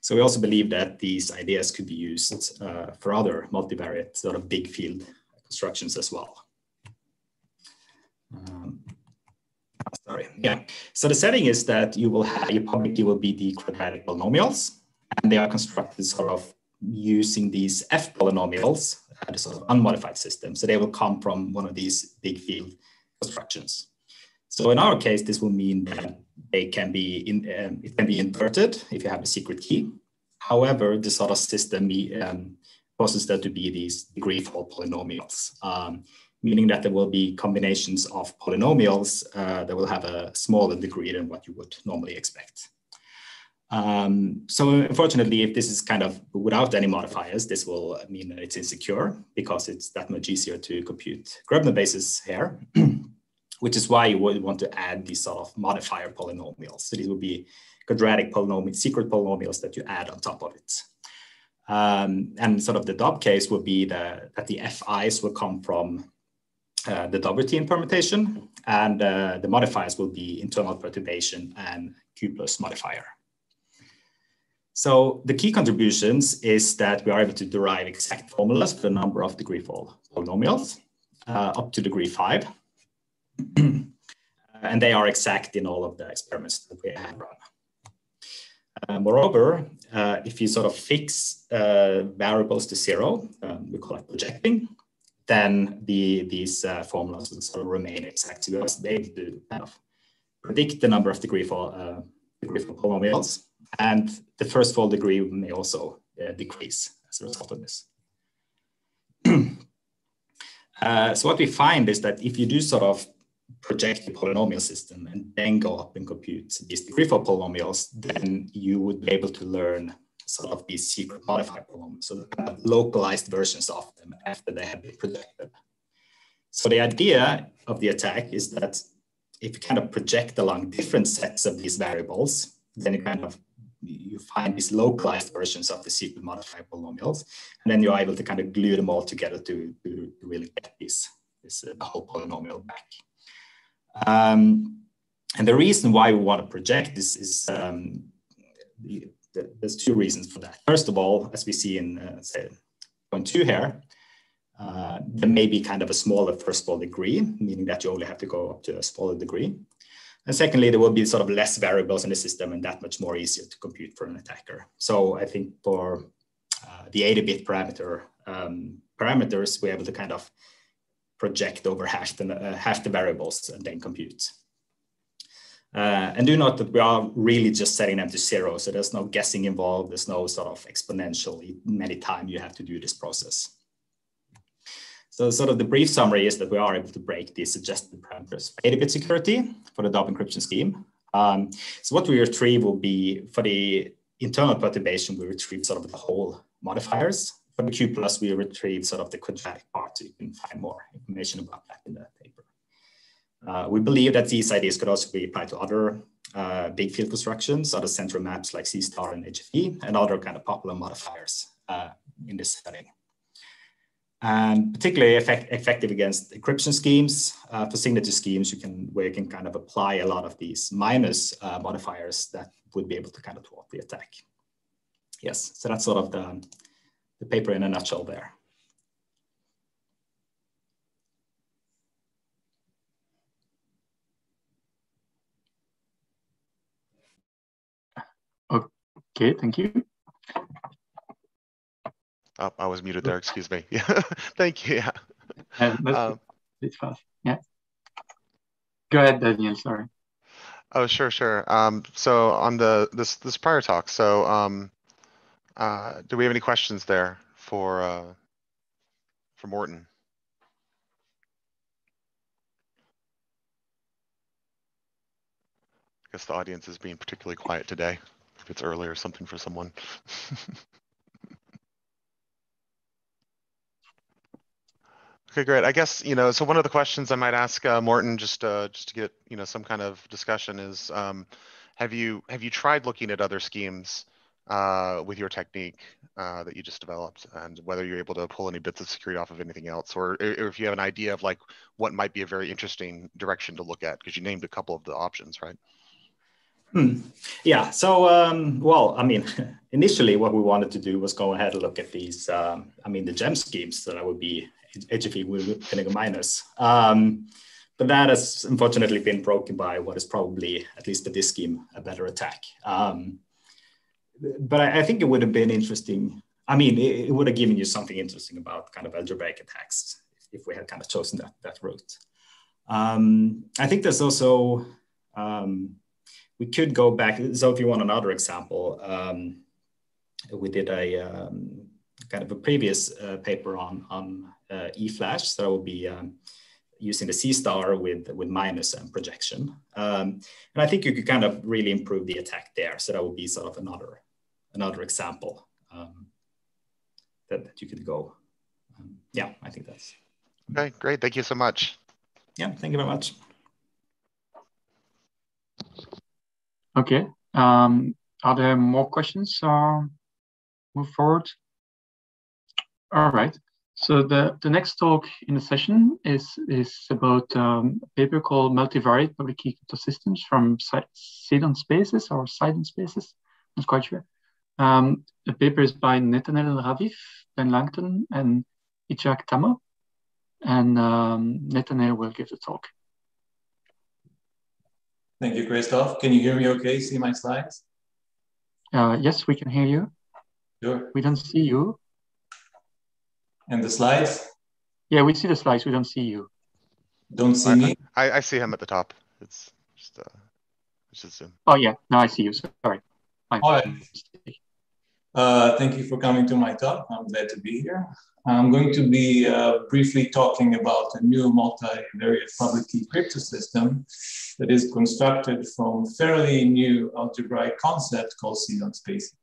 So we also believe that these ideas could be used uh, for other multivariate sort of big field constructions as well. Um, sorry. Yeah. So the setting is that you will have your public key will be the quadratic polynomials, and they are constructed sort of using these F polynomials, uh, the sort of unmodified system. So they will come from one of these big field constructions. So in our case, this will mean that they can be in, um, it can be inverted if you have a secret key. However, this sort of system um, causes there to be these degree fall polynomials. Um, meaning that there will be combinations of polynomials uh, that will have a smaller degree than what you would normally expect. Um, so unfortunately, if this is kind of without any modifiers, this will mean that it's insecure because it's that much easier to compute Gröbner bases here, which is why you would want to add these sort of modifier polynomials. So these would be quadratic polynomials, secret polynomials that you add on top of it. Um, and sort of the DOB case would be the, that the FIs will come from uh, the Dobbertin permutation, and uh, the modifiers will be internal perturbation and Q plus modifier. So the key contributions is that we are able to derive exact formulas for the number of degree fall polynomials uh, up to degree five. and they are exact in all of the experiments that we have run. Uh, moreover, uh, if you sort of fix uh, variables to zero, um, we call it projecting, then the, these uh, formulas will sort of remain exact. Are able to kind of predict the number of degree for, uh, degree for polynomials. And the first fall degree may also uh, decrease as a result of this. Uh, so what we find is that if you do sort of project the polynomial system and then go up and compute these degree for polynomials, then you would be able to learn sort of these secret modified polynomials, so kind of localized versions of them after they have been projected. So the idea of the attack is that if you kind of project along different sets of these variables, then you kind of you find these localized versions of the secret modified polynomials, and then you're able to kind of glue them all together to, to really get this, this uh, whole polynomial back. Um, and the reason why we want to project this is um, there's two reasons for that. First of all, as we see in uh, say, point two here, uh, there may be kind of a smaller first fall degree, meaning that you only have to go up to a smaller degree. And secondly, there will be sort of less variables in the system and that much more easier to compute for an attacker. So I think for uh, the 80-bit parameter um, parameters, we're able to kind of project over hash the, uh, the variables and then compute. Uh, and do note that we are really just setting them to zero. So there's no guessing involved. There's no sort of exponentially many time you have to do this process. So sort of the brief summary is that we are able to break these suggested parameters for 80-bit security for the DOB encryption scheme. Um, so what we retrieve will be for the internal perturbation, we retrieve sort of the whole modifiers. For the Q plus, we retrieve sort of the quadratic part. So you can find more information about that in the paper. Uh, we believe that these ideas could also be applied to other uh, big field constructions, other central maps like C-star and HFE, and other kind of popular modifiers uh, in this setting. And particularly effect effective against encryption schemes. Uh, for signature schemes, you can where you can kind of apply a lot of these minus uh, modifiers that would be able to kind of thwart the attack. Yes, so that's sort of the, the paper in a nutshell there. Okay, thank you. Oh, I was muted there, excuse me. Yeah, thank you, yeah. um, it's fast, yeah. Go ahead, Daniel, sorry. Oh, sure, sure. Um, so on the, this, this prior talk, so, um, uh, do we have any questions there for, uh, for Morten? I guess the audience is being particularly quiet today it's early or something for someone. Okay, great. I guess, you know, so one of the questions I might ask uh, Morten just uh, just to get, you know, some kind of discussion is um, have you have you tried looking at other schemes uh, with your technique uh, that you just developed and whether you're able to pull any bits of security off of anything else or, or if you have an idea of like what might be a very interesting direction to look at because you named a couple of the options, right? Hmm. Yeah. So, um, well, I mean, initially what we wanted to do was go ahead and look at these, um, I mean, the gem schemes that would be HFE with vinegar minus. Um, but that has unfortunately been broken by what is probably, at least for this scheme, a better attack. Um, but I, I, think it would have been interesting. I mean, it, it, would have given you something interesting about kind of algebraic attacks if, if we had kind of chosen that, that route. Um, I think there's also, um, we could go back. So if you want another example, um, we did a um, kind of a previous uh, paper on, on uh, eFlash. So that will be um, using the C star with, with minus and projection. Um, and I think you could kind of really improve the attack there. So that would be sort of another, another example um, that, that you could go. Um, yeah, I think that's. Okay, great. Thank you so much. Yeah, thank you very much. Okay. Um, are there more questions move forward? All right. So the, the next talk in the session is, is about um, a paper called Multivariate Public Key Cryptosystems from Sidon Spaces or Sidon Spaces, I'm not quite sure. Um, the paper is by Netanel Raviv, Ben Langton, and Itzhak Tamo. And um, Netanel will give the talk. Thank you, Christoph. Can you hear me okay? See my slides? Uh, yes, we can hear you. Sure. We don't see you. And the slides? Yeah, we see the slides. We don't see you. Don't see I, me? I, I see him at the top. It's just, uh, it's just Zoom. Oh, yeah. Now I see you. Sorry. All right. Uh, thank you for coming to my talk. I'm glad to be here. I'm going to be uh, briefly talking about a new multivariate public key crypto system that is constructed from fairly new algebraic concept called Sidon spacing.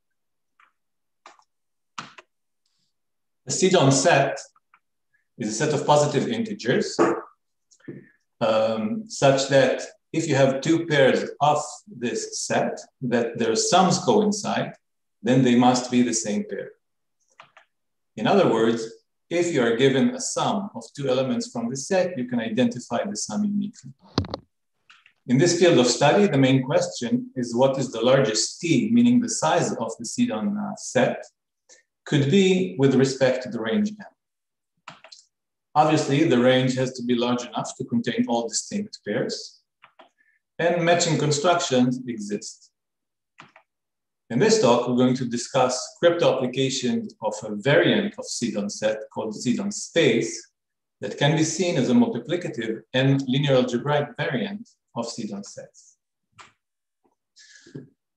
A Sidon set is a set of positive integers um, such that if you have two pairs of this set, that their sums coincide, then they must be the same pair. In other words, if you are given a sum of two elements from the set, you can identify the sum uniquely. In this field of study, the main question is what is the largest t, meaning the size of the Sidon uh, set, could be with respect to the range M. Obviously, the range has to be large enough to contain all distinct pairs, and matching constructions exist. In this talk, we're going to discuss crypto applications of a variant of Sidon set called Sidon space that can be seen as a multiplicative and linear algebraic variant of Sidon sets.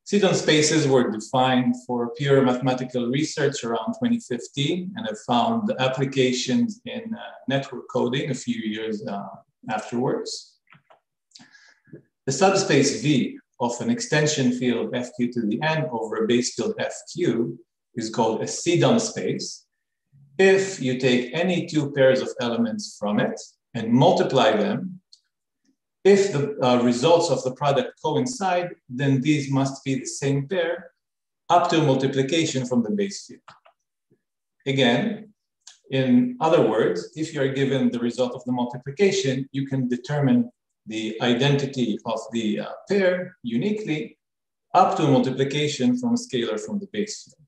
Sidon spaces were defined for pure mathematical research around 2015 and have found applications in uh, network coding a few years uh, afterwards. The subspace V of an extension field fq to the n over a base field fq is called a Sidon space if you take any two pairs of elements from it and multiply them if the uh, results of the product coincide, then these must be the same pair up to multiplication from the base field. Again, in other words, if you are given the result of the multiplication, you can determine the identity of the uh, pair uniquely up to multiplication from a scalar from the base field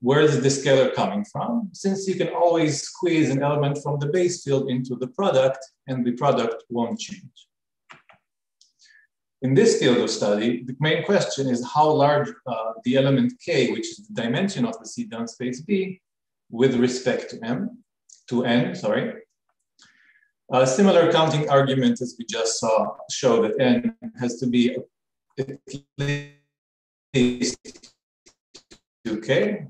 where is the scalar coming from? Since you can always squeeze an element from the base field into the product and the product won't change. In this field of study, the main question is how large uh, the element k, which is the dimension of the Sidon space B, with respect to m, to n, sorry. A similar counting argument as we just saw show that n has to be at least 2k,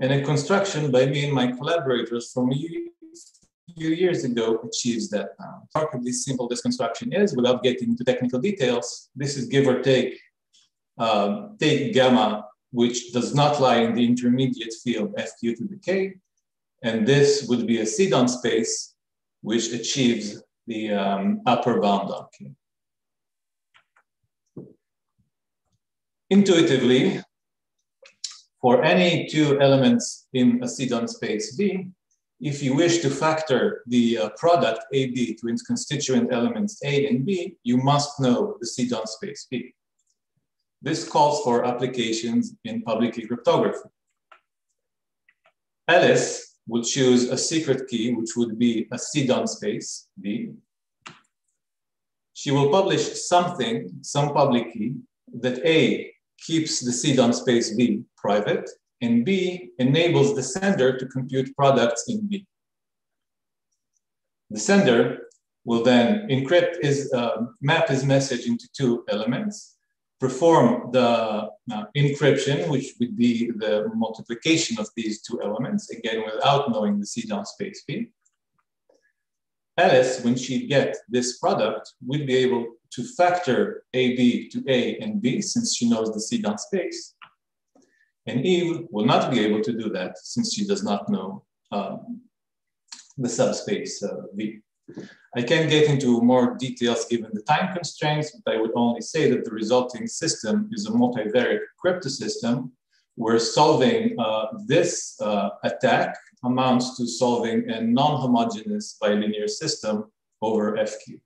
and a construction by me and my collaborators from a few years ago achieves that now. Remarkably simple this construction is without getting into technical details. This is give or take, uh, take gamma, which does not lie in the intermediate field fq to the k. And this would be a Sidon space, which achieves the um, upper bound on k. Intuitively, for any two elements in a Sidon space V, if you wish to factor the uh, product AB to its constituent elements A and B, you must know the Sidon space B. This calls for applications in public key cryptography. Alice would choose a secret key, which would be a Sidon space B. she will publish something, some public key, that A, keeps the Sidon space B private, and B, enables the sender to compute products in B. The sender will then encrypt his, uh, map his message into two elements, perform the uh, encryption, which would be the multiplication of these two elements, again, without knowing the Sidon space V. Alice, when she get this product, will be able to factor AB to A and B since she knows the Sidon space. And Eve will not be able to do that since she does not know um, the subspace uh, V. I can get into more details given the time constraints, but I would only say that the resulting system is a multivariate cryptosystem where solving uh, this uh, attack amounts to solving a non-homogeneous bilinear system over FQ.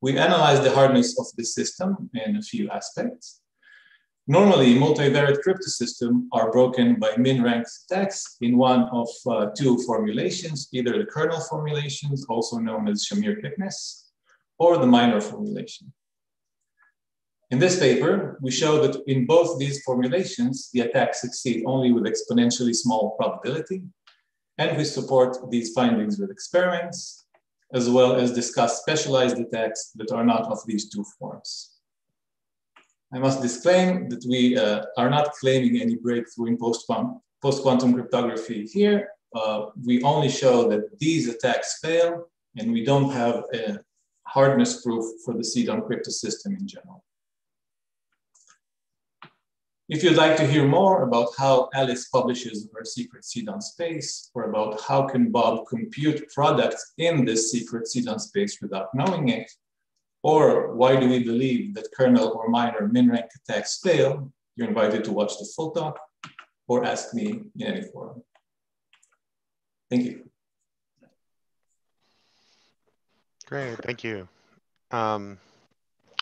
We analyze the hardness of the system in a few aspects. Normally, multivariate cryptosystems are broken by min-ranked attacks in one of uh, two formulations, either the kernel formulations, also known as Shamir-Kipnis, or the minor formulation. In this paper, we show that in both these formulations, the attacks succeed only with exponentially small probability, and we support these findings with experiments, as well as discuss specialized attacks that are not of these two forms. I must disclaim that we uh, are not claiming any breakthrough in post-quantum post cryptography here. Uh, we only show that these attacks fail, and we don't have a hardness proof for the Sidon crypto system in general. If you'd like to hear more about how Alice publishes her secret Sidon space, or about how can Bob compute products in this secret Sidon space without knowing it, or why do we believe that kernel or minor min-rank attacks fail, you're invited to watch the full talk or ask me in any forum. Thank you. Great, thank you. Um,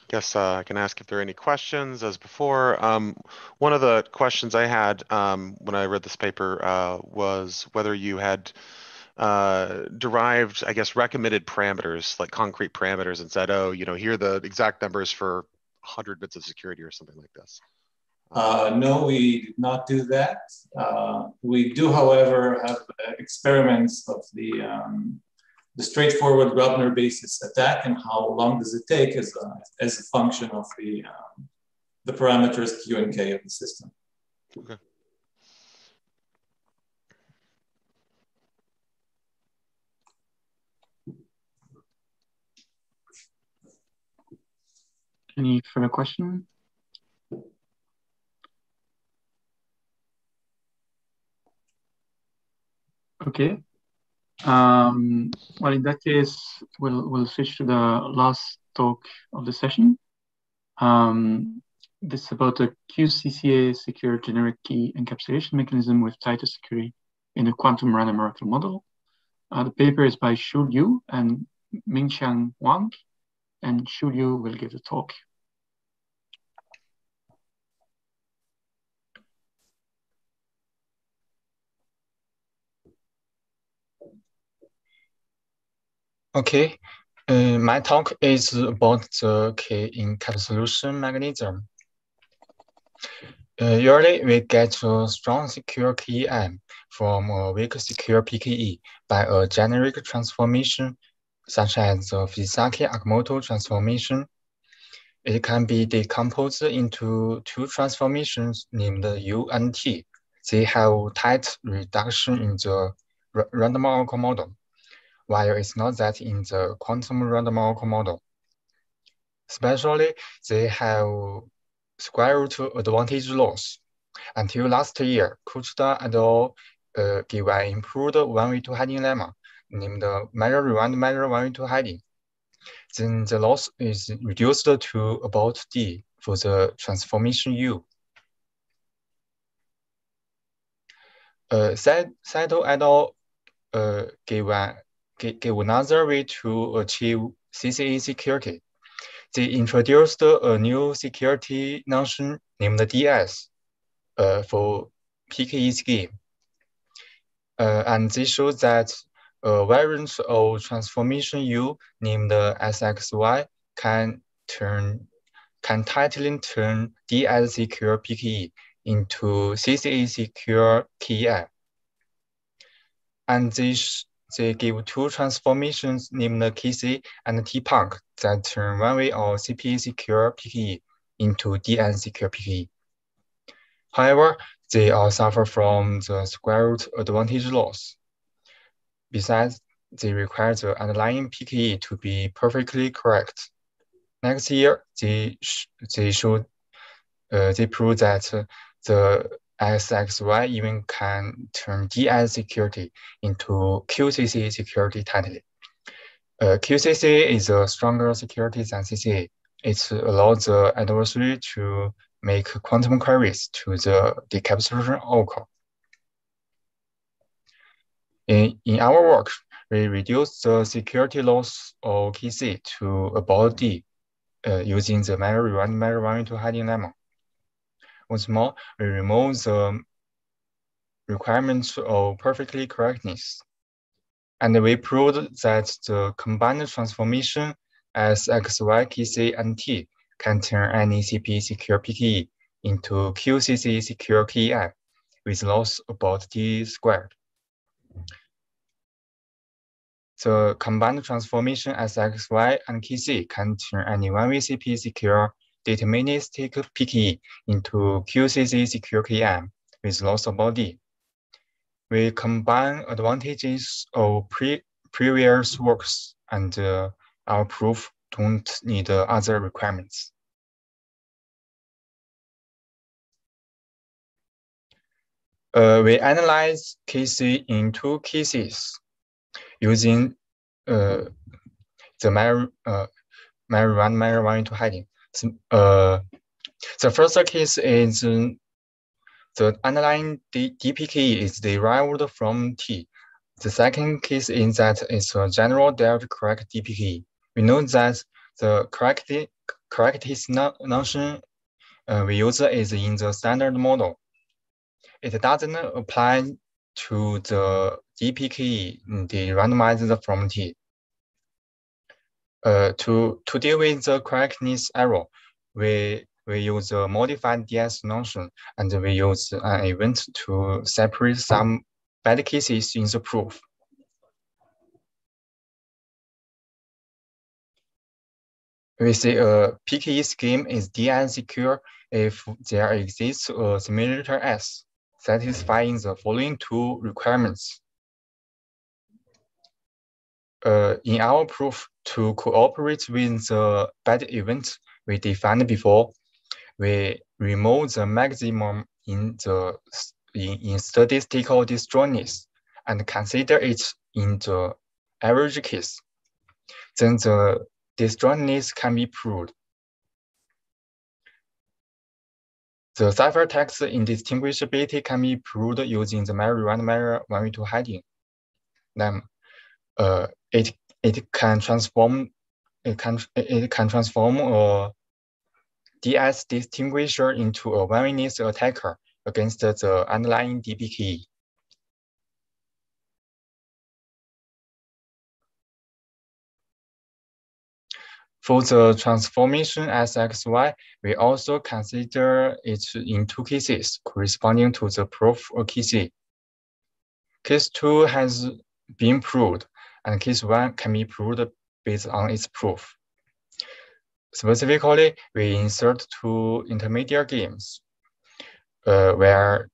guess uh, I can ask if there are any questions as before. Um, one of the questions I had um, when I read this paper uh, was whether you had uh, derived, I guess, recommended parameters, like concrete parameters, and said, oh, you know, here are the exact numbers for 100 bits of security or something like this. Uh, no, we did not do that. Uh, we do, however, have experiments of the um, the straightforward Grobner basis attack and how long does it take as a, as a function of the, um, the parameters Q and K of the system. Okay. Any further question? Okay. Um, well, in that case, we'll we'll switch to the last talk of the session. Um, this is about a QCCA secure generic key encapsulation mechanism with tighter security in a quantum random oracle model. Uh, the paper is by Xu Liu and Mingqiang Wang, and Xu Liu will give the talk. Okay, uh, my talk is about the key encapsulation mechanism. Uh, usually, we get a strong secure KEM from a weak secure PKE by a generic transformation, such as the Fujisaki-Okamoto transformation. It can be decomposed into two transformations named U and T. They have tight reduction in the random oracle model while it's not that in the quantum random oracle model. Especially, they have square root advantage loss. Until last year, Kuchta and all uh, give an improved 1v2 hiding lemma named measure rewind measure 1v2 hiding. Then the loss is reduced to about D for the transformation U. Uh, Saito et al. Uh, gave an give another way to achieve CCE security. They introduced a new security notion named DS uh, for PKE scheme. Uh, and they show that a variant of transformation U named SXY can turn can tightly turn D secure PKE into KEM. And these they give two transformations named KC and TPUNK that turn one way of PKE into DN secure PKE. However, they all suffer from the square root advantage loss. Besides, they require the underlying PKE to be perfectly correct. Next year, they, sh they should uh, they prove that uh, the SXY even can turn DS security into QCC security tightly. Uh, QCC is a stronger security than CCA. It allows the adversary to make quantum queries to the decapsulation oracle. In, in our work, we reduce the security loss of KC to about D uh, using the memory one to hiding lemma. Once more, we remove the requirements of perfectly correctness. And we proved that the combined transformation SXY, KC, and T can turn any CP secure PKE into QCC secure KEM with loss about T squared. The combined transformation SXY and KC can turn any one VCP secure deterministic PKE into QCC secure KEM with loss of D. We combine advantages of pre previous works and uh, our proof don't need other requirements. Uh, we analyze KC in two cases using uh, the Mary, uh, Mary one, into hiding. So, uh, the first case is the underlying DPK is derived from T. The second case is that it's a general delta correct DPK. We know that the correct correctness notion uh, we use is in the standard model. It doesn't apply to the DPK, the randomized from T. Uh, to, to deal with the correctness error, we, we use a modified DS notion and we use an event to separate some bad cases in the proof. We say a PKE scheme is DN secure if there exists a simulator S satisfying the following two requirements. Uh, in our proof, to cooperate with the bad event we defined before, we remove the maximum in the in, in statistical disjointness and consider it in the average case. Then the disjointness can be proved. The ciphertext indistinguishability can be proved using the Mary random error one to hiding. Then, uh, it it can transform it can it can transform a DS distinguisher into a one-wayness attacker against the underlying DPK. For the transformation SXY, we also consider it in two cases corresponding to the proof of KC. Case 2 has been proved, and case 1 can be proved based on its proof. Specifically, we insert two intermediate games uh, where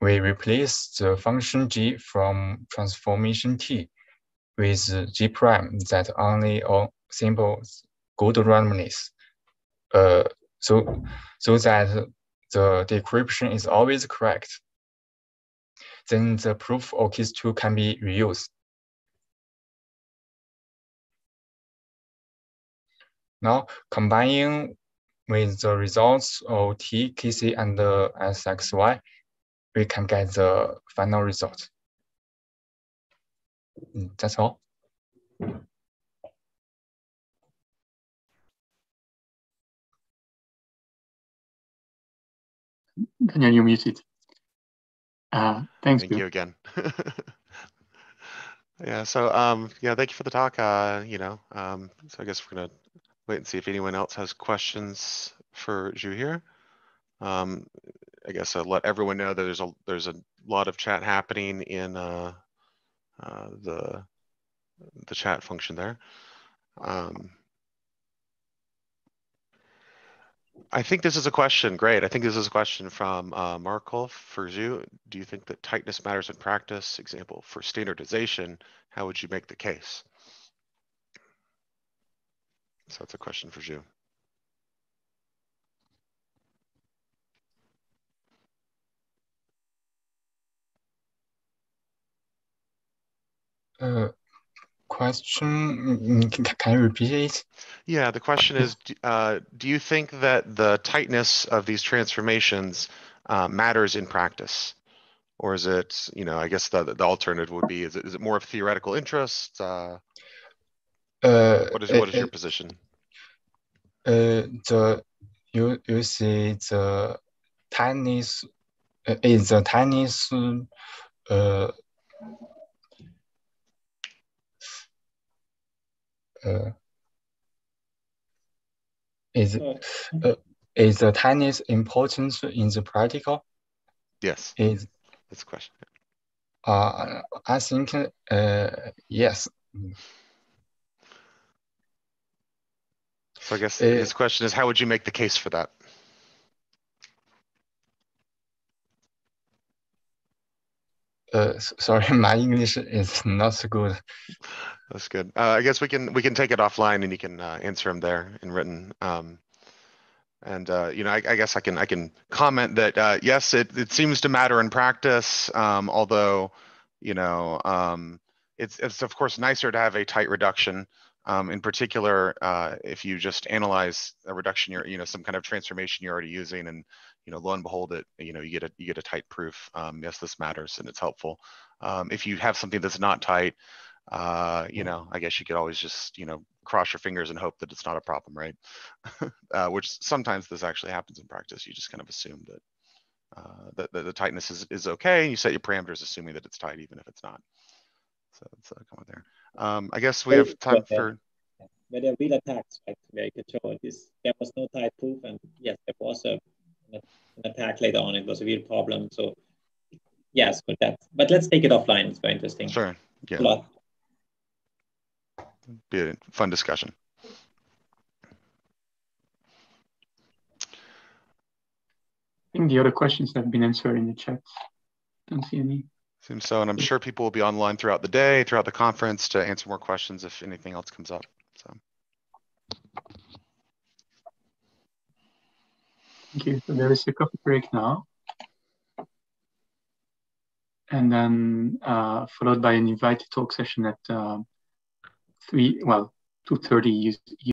we replace the function g from transformation t with g prime that only on symbols good randomness. Uh, so, so that the decryption is always correct. Then the proof of case two can be reused. Now, combining with the results of T, KC, and the SXY, we can get the final result. Mm, that's all. Daniel, you muted. Uh, thanks, Thank Bill. you again. Yeah, so um, yeah, thank you for the talk. Uh, you know, um, so I guess we're gonna wait and see if anyone else has questions for Zhu here. Um, I guess I'll let everyone know that there's a there's a lot of chat happening in uh, uh, the the chat function there. Um, I think this is a question. Great. I think this is a question from uh, Markulf for Zhu. Do you think that tightness matters in practice? Example for standardization, how would you make the case? So that's a question for Zhu. Uh, question, can, can you repeat it? Yeah, the question is, uh, do you think that the tightness of these transformations uh, matters in practice? Or is it, you know, I guess the, the alternative would be, is it, is it more of theoretical interest? Uh, uh, what is, what is your position? Uh, the, you, you see the tightness, uh, is the tightness, uh, uh, is uh, is the tightness important in the practical? Yes. Is that's a question. Uh, I think uh, yes. So I guess his question is, how would you make the case for that? Uh, sorry, my English is not so good. That's good. Uh, I guess we can we can take it offline and you can uh, answer them there in written. Um, and uh, you know, I, I, guess I can I can comment that uh, yes, it it seems to matter in practice. Um, although, you know, um, it's it's of course nicer to have a tight reduction. Um, in particular, uh, if you just analyze a reduction, you're you know some kind of transformation you're already using, and you know lo and behold, it you know you get a you get a tight proof. Um, yes, this matters and it's helpful. Um, if you have something that's not tight, uh, you know, I guess you could always just, you know, cross your fingers and hope that it's not a problem, right? uh, which sometimes this actually happens in practice. You just kind of assume that, uh, that, that, the tightness is, is okay. And you set your parameters assuming that it's tight, even if it's not. So it's a comment there. Um, I guess we have time for. Where there are real attacks, right? Where you could show this, there was no type proof. And yes, there was a, an attack later on. It was a real problem. So yes, but that, but let's take it offline. It's very interesting. Sure. Yeah A lot. be a fun discussion. I think the other questions have been answered in the chat. Don't see any. Seems so, and I'm sure people will be online throughout the day, throughout the conference to answer more questions if anything else comes up. So. Thank you. So there is a coffee break now. And then uh, followed by an invited talk session at uh, three, well, 2.30